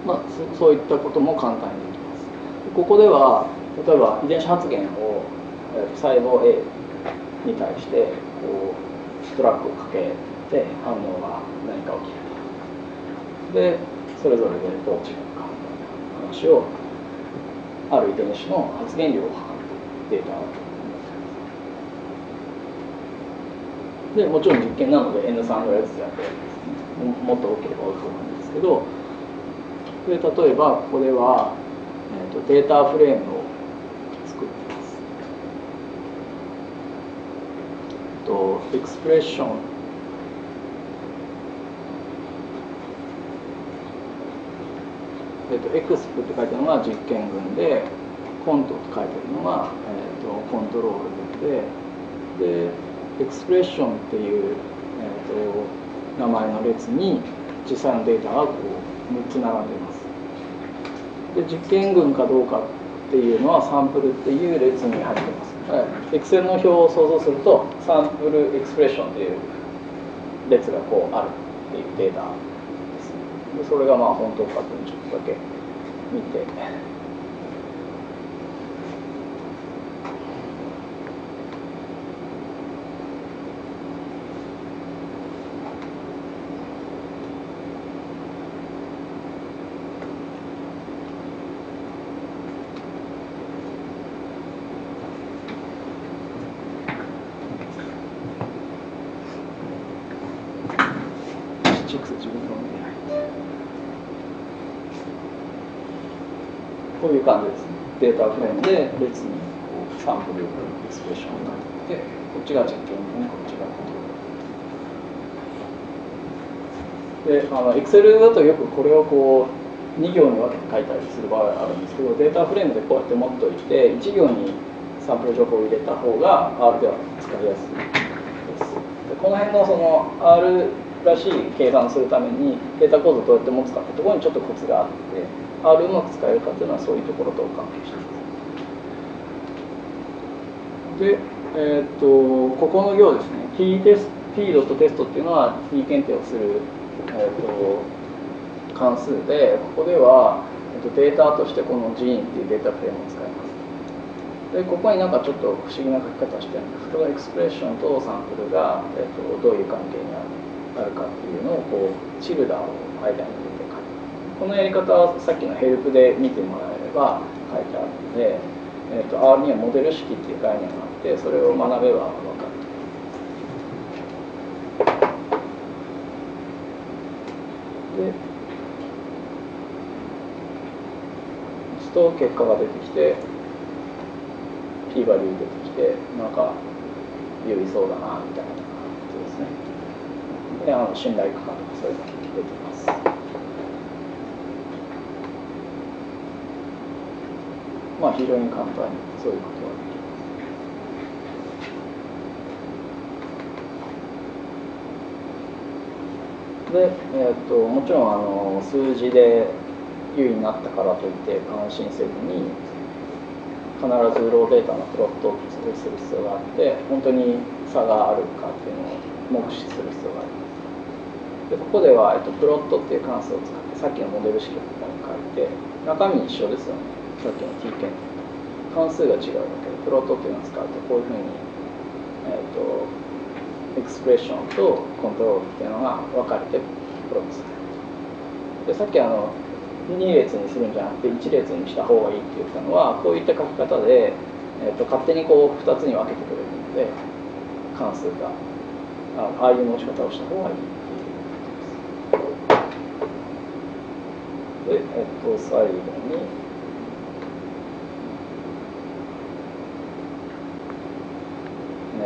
まあそそういったことも簡単にできます。ここでは例えば遺伝子発現を、えー、細胞 A に対してこうトラックをかけて反応が何か起きる。でそれぞれでどう違うかみたいな話をある遺伝子の発現量を測るデータだと思ってでもちろん実験なので N3 ぐらいずつやってもっと多ければ多いほどなんですけどで例えばここでは、えーとデータフレームを作っています。と expression えっと、 exp って書いてあるのが実験群で cont って書いてあるのが、えっと、コントロール群でで expression っていう、えっと、名前の列に実際のデータがこう3つ並んでいます。で実験群かどうかっていうのはサンプルっていう列に入ってます。エクセルの表を想像するとサンプルエクスプレッションという列がこうあるっていうデータです。でそれがまあ本当かっていう見て。こういう感じですデータフレームで列にこうサンプルエクスプレッションになっててこっちが実験文こっちがコントロールであの Excel だとよくこれをこう2行に分けて書いたりする場合があるんですけどデータフレームでこうやって持っておいて1行にサンプル情報を入れた方が R では使いやすいです。でこの辺のその R らしい計算をするためにデータ構造をどうやって持つかってところにちょっとコツがあって R うまく使えるかっていうのはそういうところと関係してます。で、えー、っとここの行ですね。t テス t ドットテストっていうのは t 検定をする、えー、っと関数でここでは、えー、っとデータとしてこの gene っていうデータフレームを使います。でここになんかちょっと不思議な書き方してるんです。けどエクスプレッションとサンプルが、えー、とどういう関係にあるかっていうのをこうチルダーを間に入れてこのやり方はさっきのヘルプで見てもらえれば書いてあるので、えー、と R にはモデル式っていう概念があってそれを学べば分かるで打つと結果が出てきて P バリュー出てきてなんか有意そうだなみたいなことですね。であの信頼感とかそういうのが出てますまあ非常に簡単にそういうことができます。で、えー、っともちろんあの数字で優位になったからといって安心せずに必ずローデータのプロットをする必要があって本当に差があるかっていうのを目視する必要がありますでここでは、えっと、プロットっていう関数を使ってさっきのモデル式をここに書いて中身一緒ですよね。さっきの t 検関数が違うだけでプロットっていうのを使うとこういうふうに、えっと、エクスプレッションとコントロールっていうのが分かれてプロットされるでさっきあの2列にするんじゃなくて1列にした方がいいって言ったのはこういった書き方で、えーと、勝手にこう2つに分けてくれるので関数があああいう持ち方をした方がいいっていうことです。で、えっ、ー、と、最後に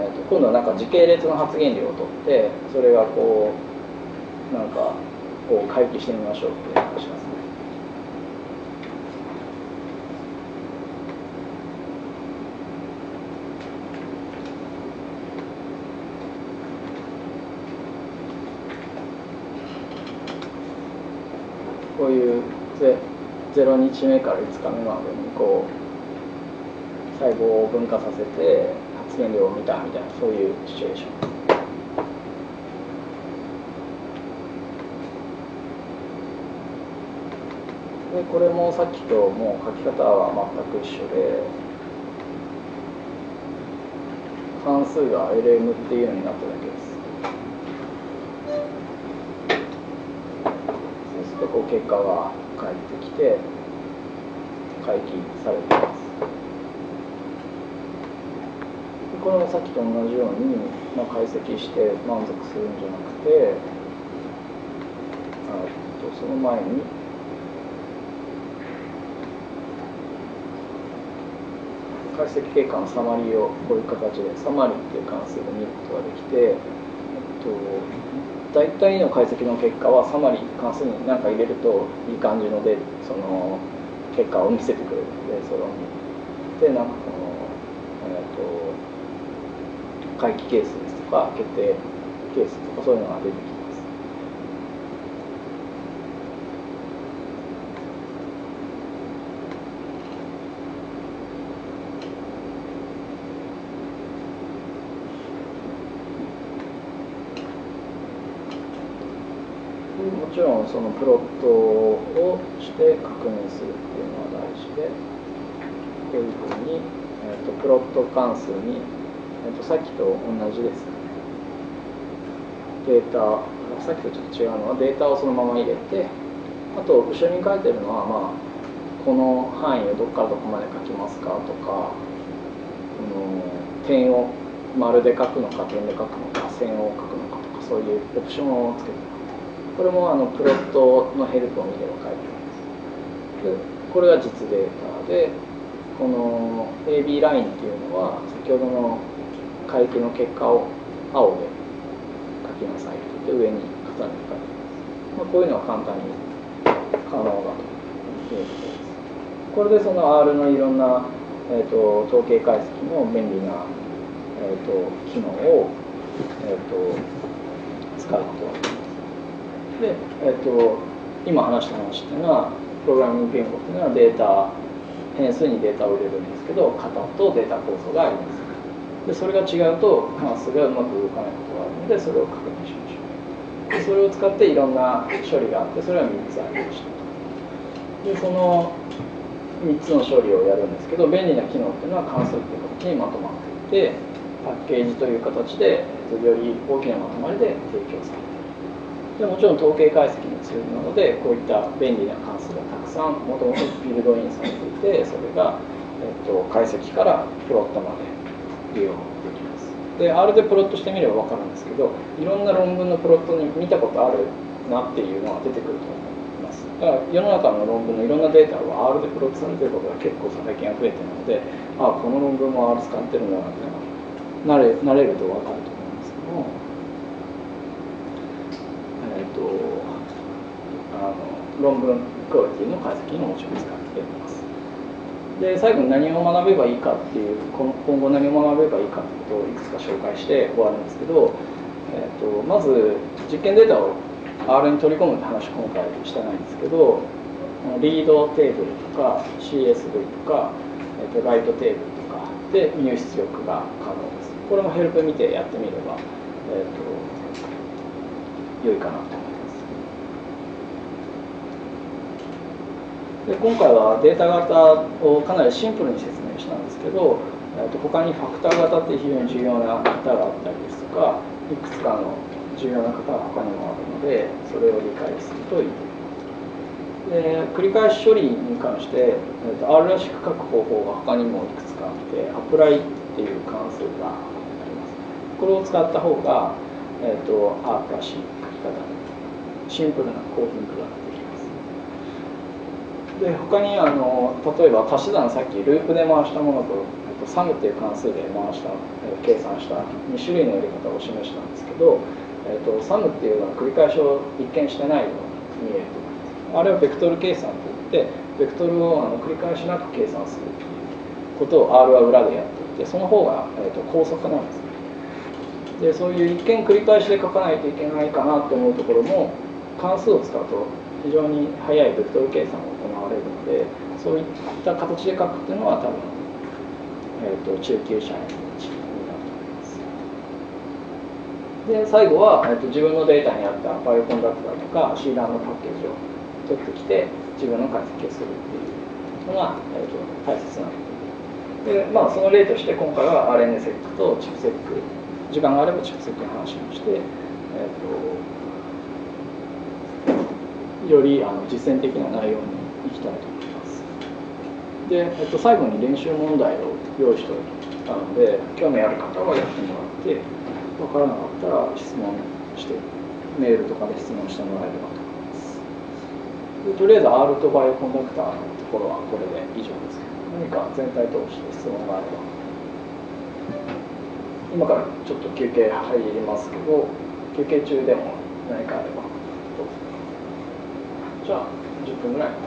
えーと、今度はなんか時系列の発言量を取ってそれがこうなんかこう回帰してみましょうっていう話しますね。こういう0日目から5日目までにこう細胞を分化させて発現量を見たみたいなそういうシチュエーション。でこれもさっきともう書き方は全く一緒で関数が LM っていうようになっただけです。そうするとこう結果が返ってきて回帰されています。これもさっきと同じように、まあ、解析して満足するんじゃなくてあとその前に解析結果のサマリーをこういう形でサマリーっていう関数で見ることができて、えっと、大体の解析の結果はサマリー関数に何か入れるといい感じのでその結果を見せてくれるのでそれを見てなんかこの、えーと、回帰ケースですとか決定ケースとかそういうのが出てきてちろんそのプロットをして確認するっていうのは大事でこういうふうに、えーと、プロット関数に、えーと、さっきと同じです。データさっきとちょっと違うのはデータをそのまま入れてあと後ろに書いてるのはまあこの範囲をどこからどこまで書きますかとかこの点を丸で書くのか点で書くのか線を書くのかとかそういうオプションをつけてこれもあのプロットのヘルプを見れば書いてます。でこれが実データでこの AB ラインっていうのは先ほどの回帰の結果を青で書きなさいと上に重ねて書いてま、あ、こういうのは簡単に可能だということです。これでその R のいろんな、えーと、統計解析の便利な、えーと、機能を、えーと、使うことができます。で、えー、と今話した話っていうのはプログラミング言語っていうのはデータ変数にデータを入れるんですけど型とデータ構造があります。でそれが違うと関数がうまく動かないことがあるのでそれを確認しましょう。でそれを使っていろんな処理があってそれは3つありました。でその3つの処理をやるんですけど便利な機能っていうのは関数っていう形にまとまっていてパッケージという形でより大きなまとまりで提供されている。でもちろん統計解析のツールなのでこういった便利な関数がたくさんもともとビルドインされていてそれが、えっと、解析からプロットまで利用できますで R でプロットしてみれば分かるんですけどいろんな論文のプロットに見たことあるなっていうのが出てくると思います。だから世の中の論文のいろんなデータは R でプロットされてることが結構最近は増えてるのでああこの論文も R 使ってるんだなってなれなれると分かると思うんですけどもえっ、ー、とあの論文クオリティの解析にももちろん使っています。で最後に何を学べばいいかっていう今後何を学べばいいかってことをいくつか紹介して終わるんですけど、えーと、まず実験データを R に取り込むって話今回してないんですけどリードテーブルとか CSV とか、えーと、ライトテーブルとかで入出力が可能です。これもヘルプ見てやってみれば、えーと良いかなとで今回はデータ型をかなりシンプルに説明したんですけど他にファクター型って非常に重要な型があったりですとかいくつかの重要な型が他にもあるのでそれを理解するといいと。思いますで繰り返し処理に関して R らしく書く方法が他にもいくつかあってアプライっていう関数があります。これを使った方が、えーと、R らしい書き方シンプルなコーディングがで他にあの例えば足し算さっきループで回したものとサムっていう関数で回した計算した2種類のやり方を示したんですけど、えーと、サムっていうのは繰り返しを一見してないように見えるとあれはベクトル計算といってベクトルをあの繰り返しなく計算するっていうことを R は裏でやっていてその方が、えーと、高速なんですね。でそういう一見繰り返しで書かないといけないかなって思うところも関数を使うと非常に速いベクトル計算を行れるのでそういった形で書くっていうのは多分、えーと、中級者になると思います。で最後は、えーと、自分のデータにあったバイオコンダクターとかシーラーのパッケージを取ってきて自分の解析をするっていうのが、えーと、大切なことで。まあその例として今回は RNSEC とチップセック時間があればチップセックの話をして、えーとよりあの実践的な内容にいきたいと思います。で、えっと、最後に練習問題を用意しておいたので興味ある方はやってもらって分からなかったら質問してメールとかで質問してもらえればと思います。でとりあえず R とバイオコンダクターのところはこれで以上です。けど何か全体通して質問があれば。今からちょっと休憩入りますけど休憩中でも何かあれば。じゃあ分ぐらい。はい、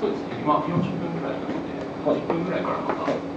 そうですね。今40分ぐらいなので、はい、10分ぐらいからまた。はい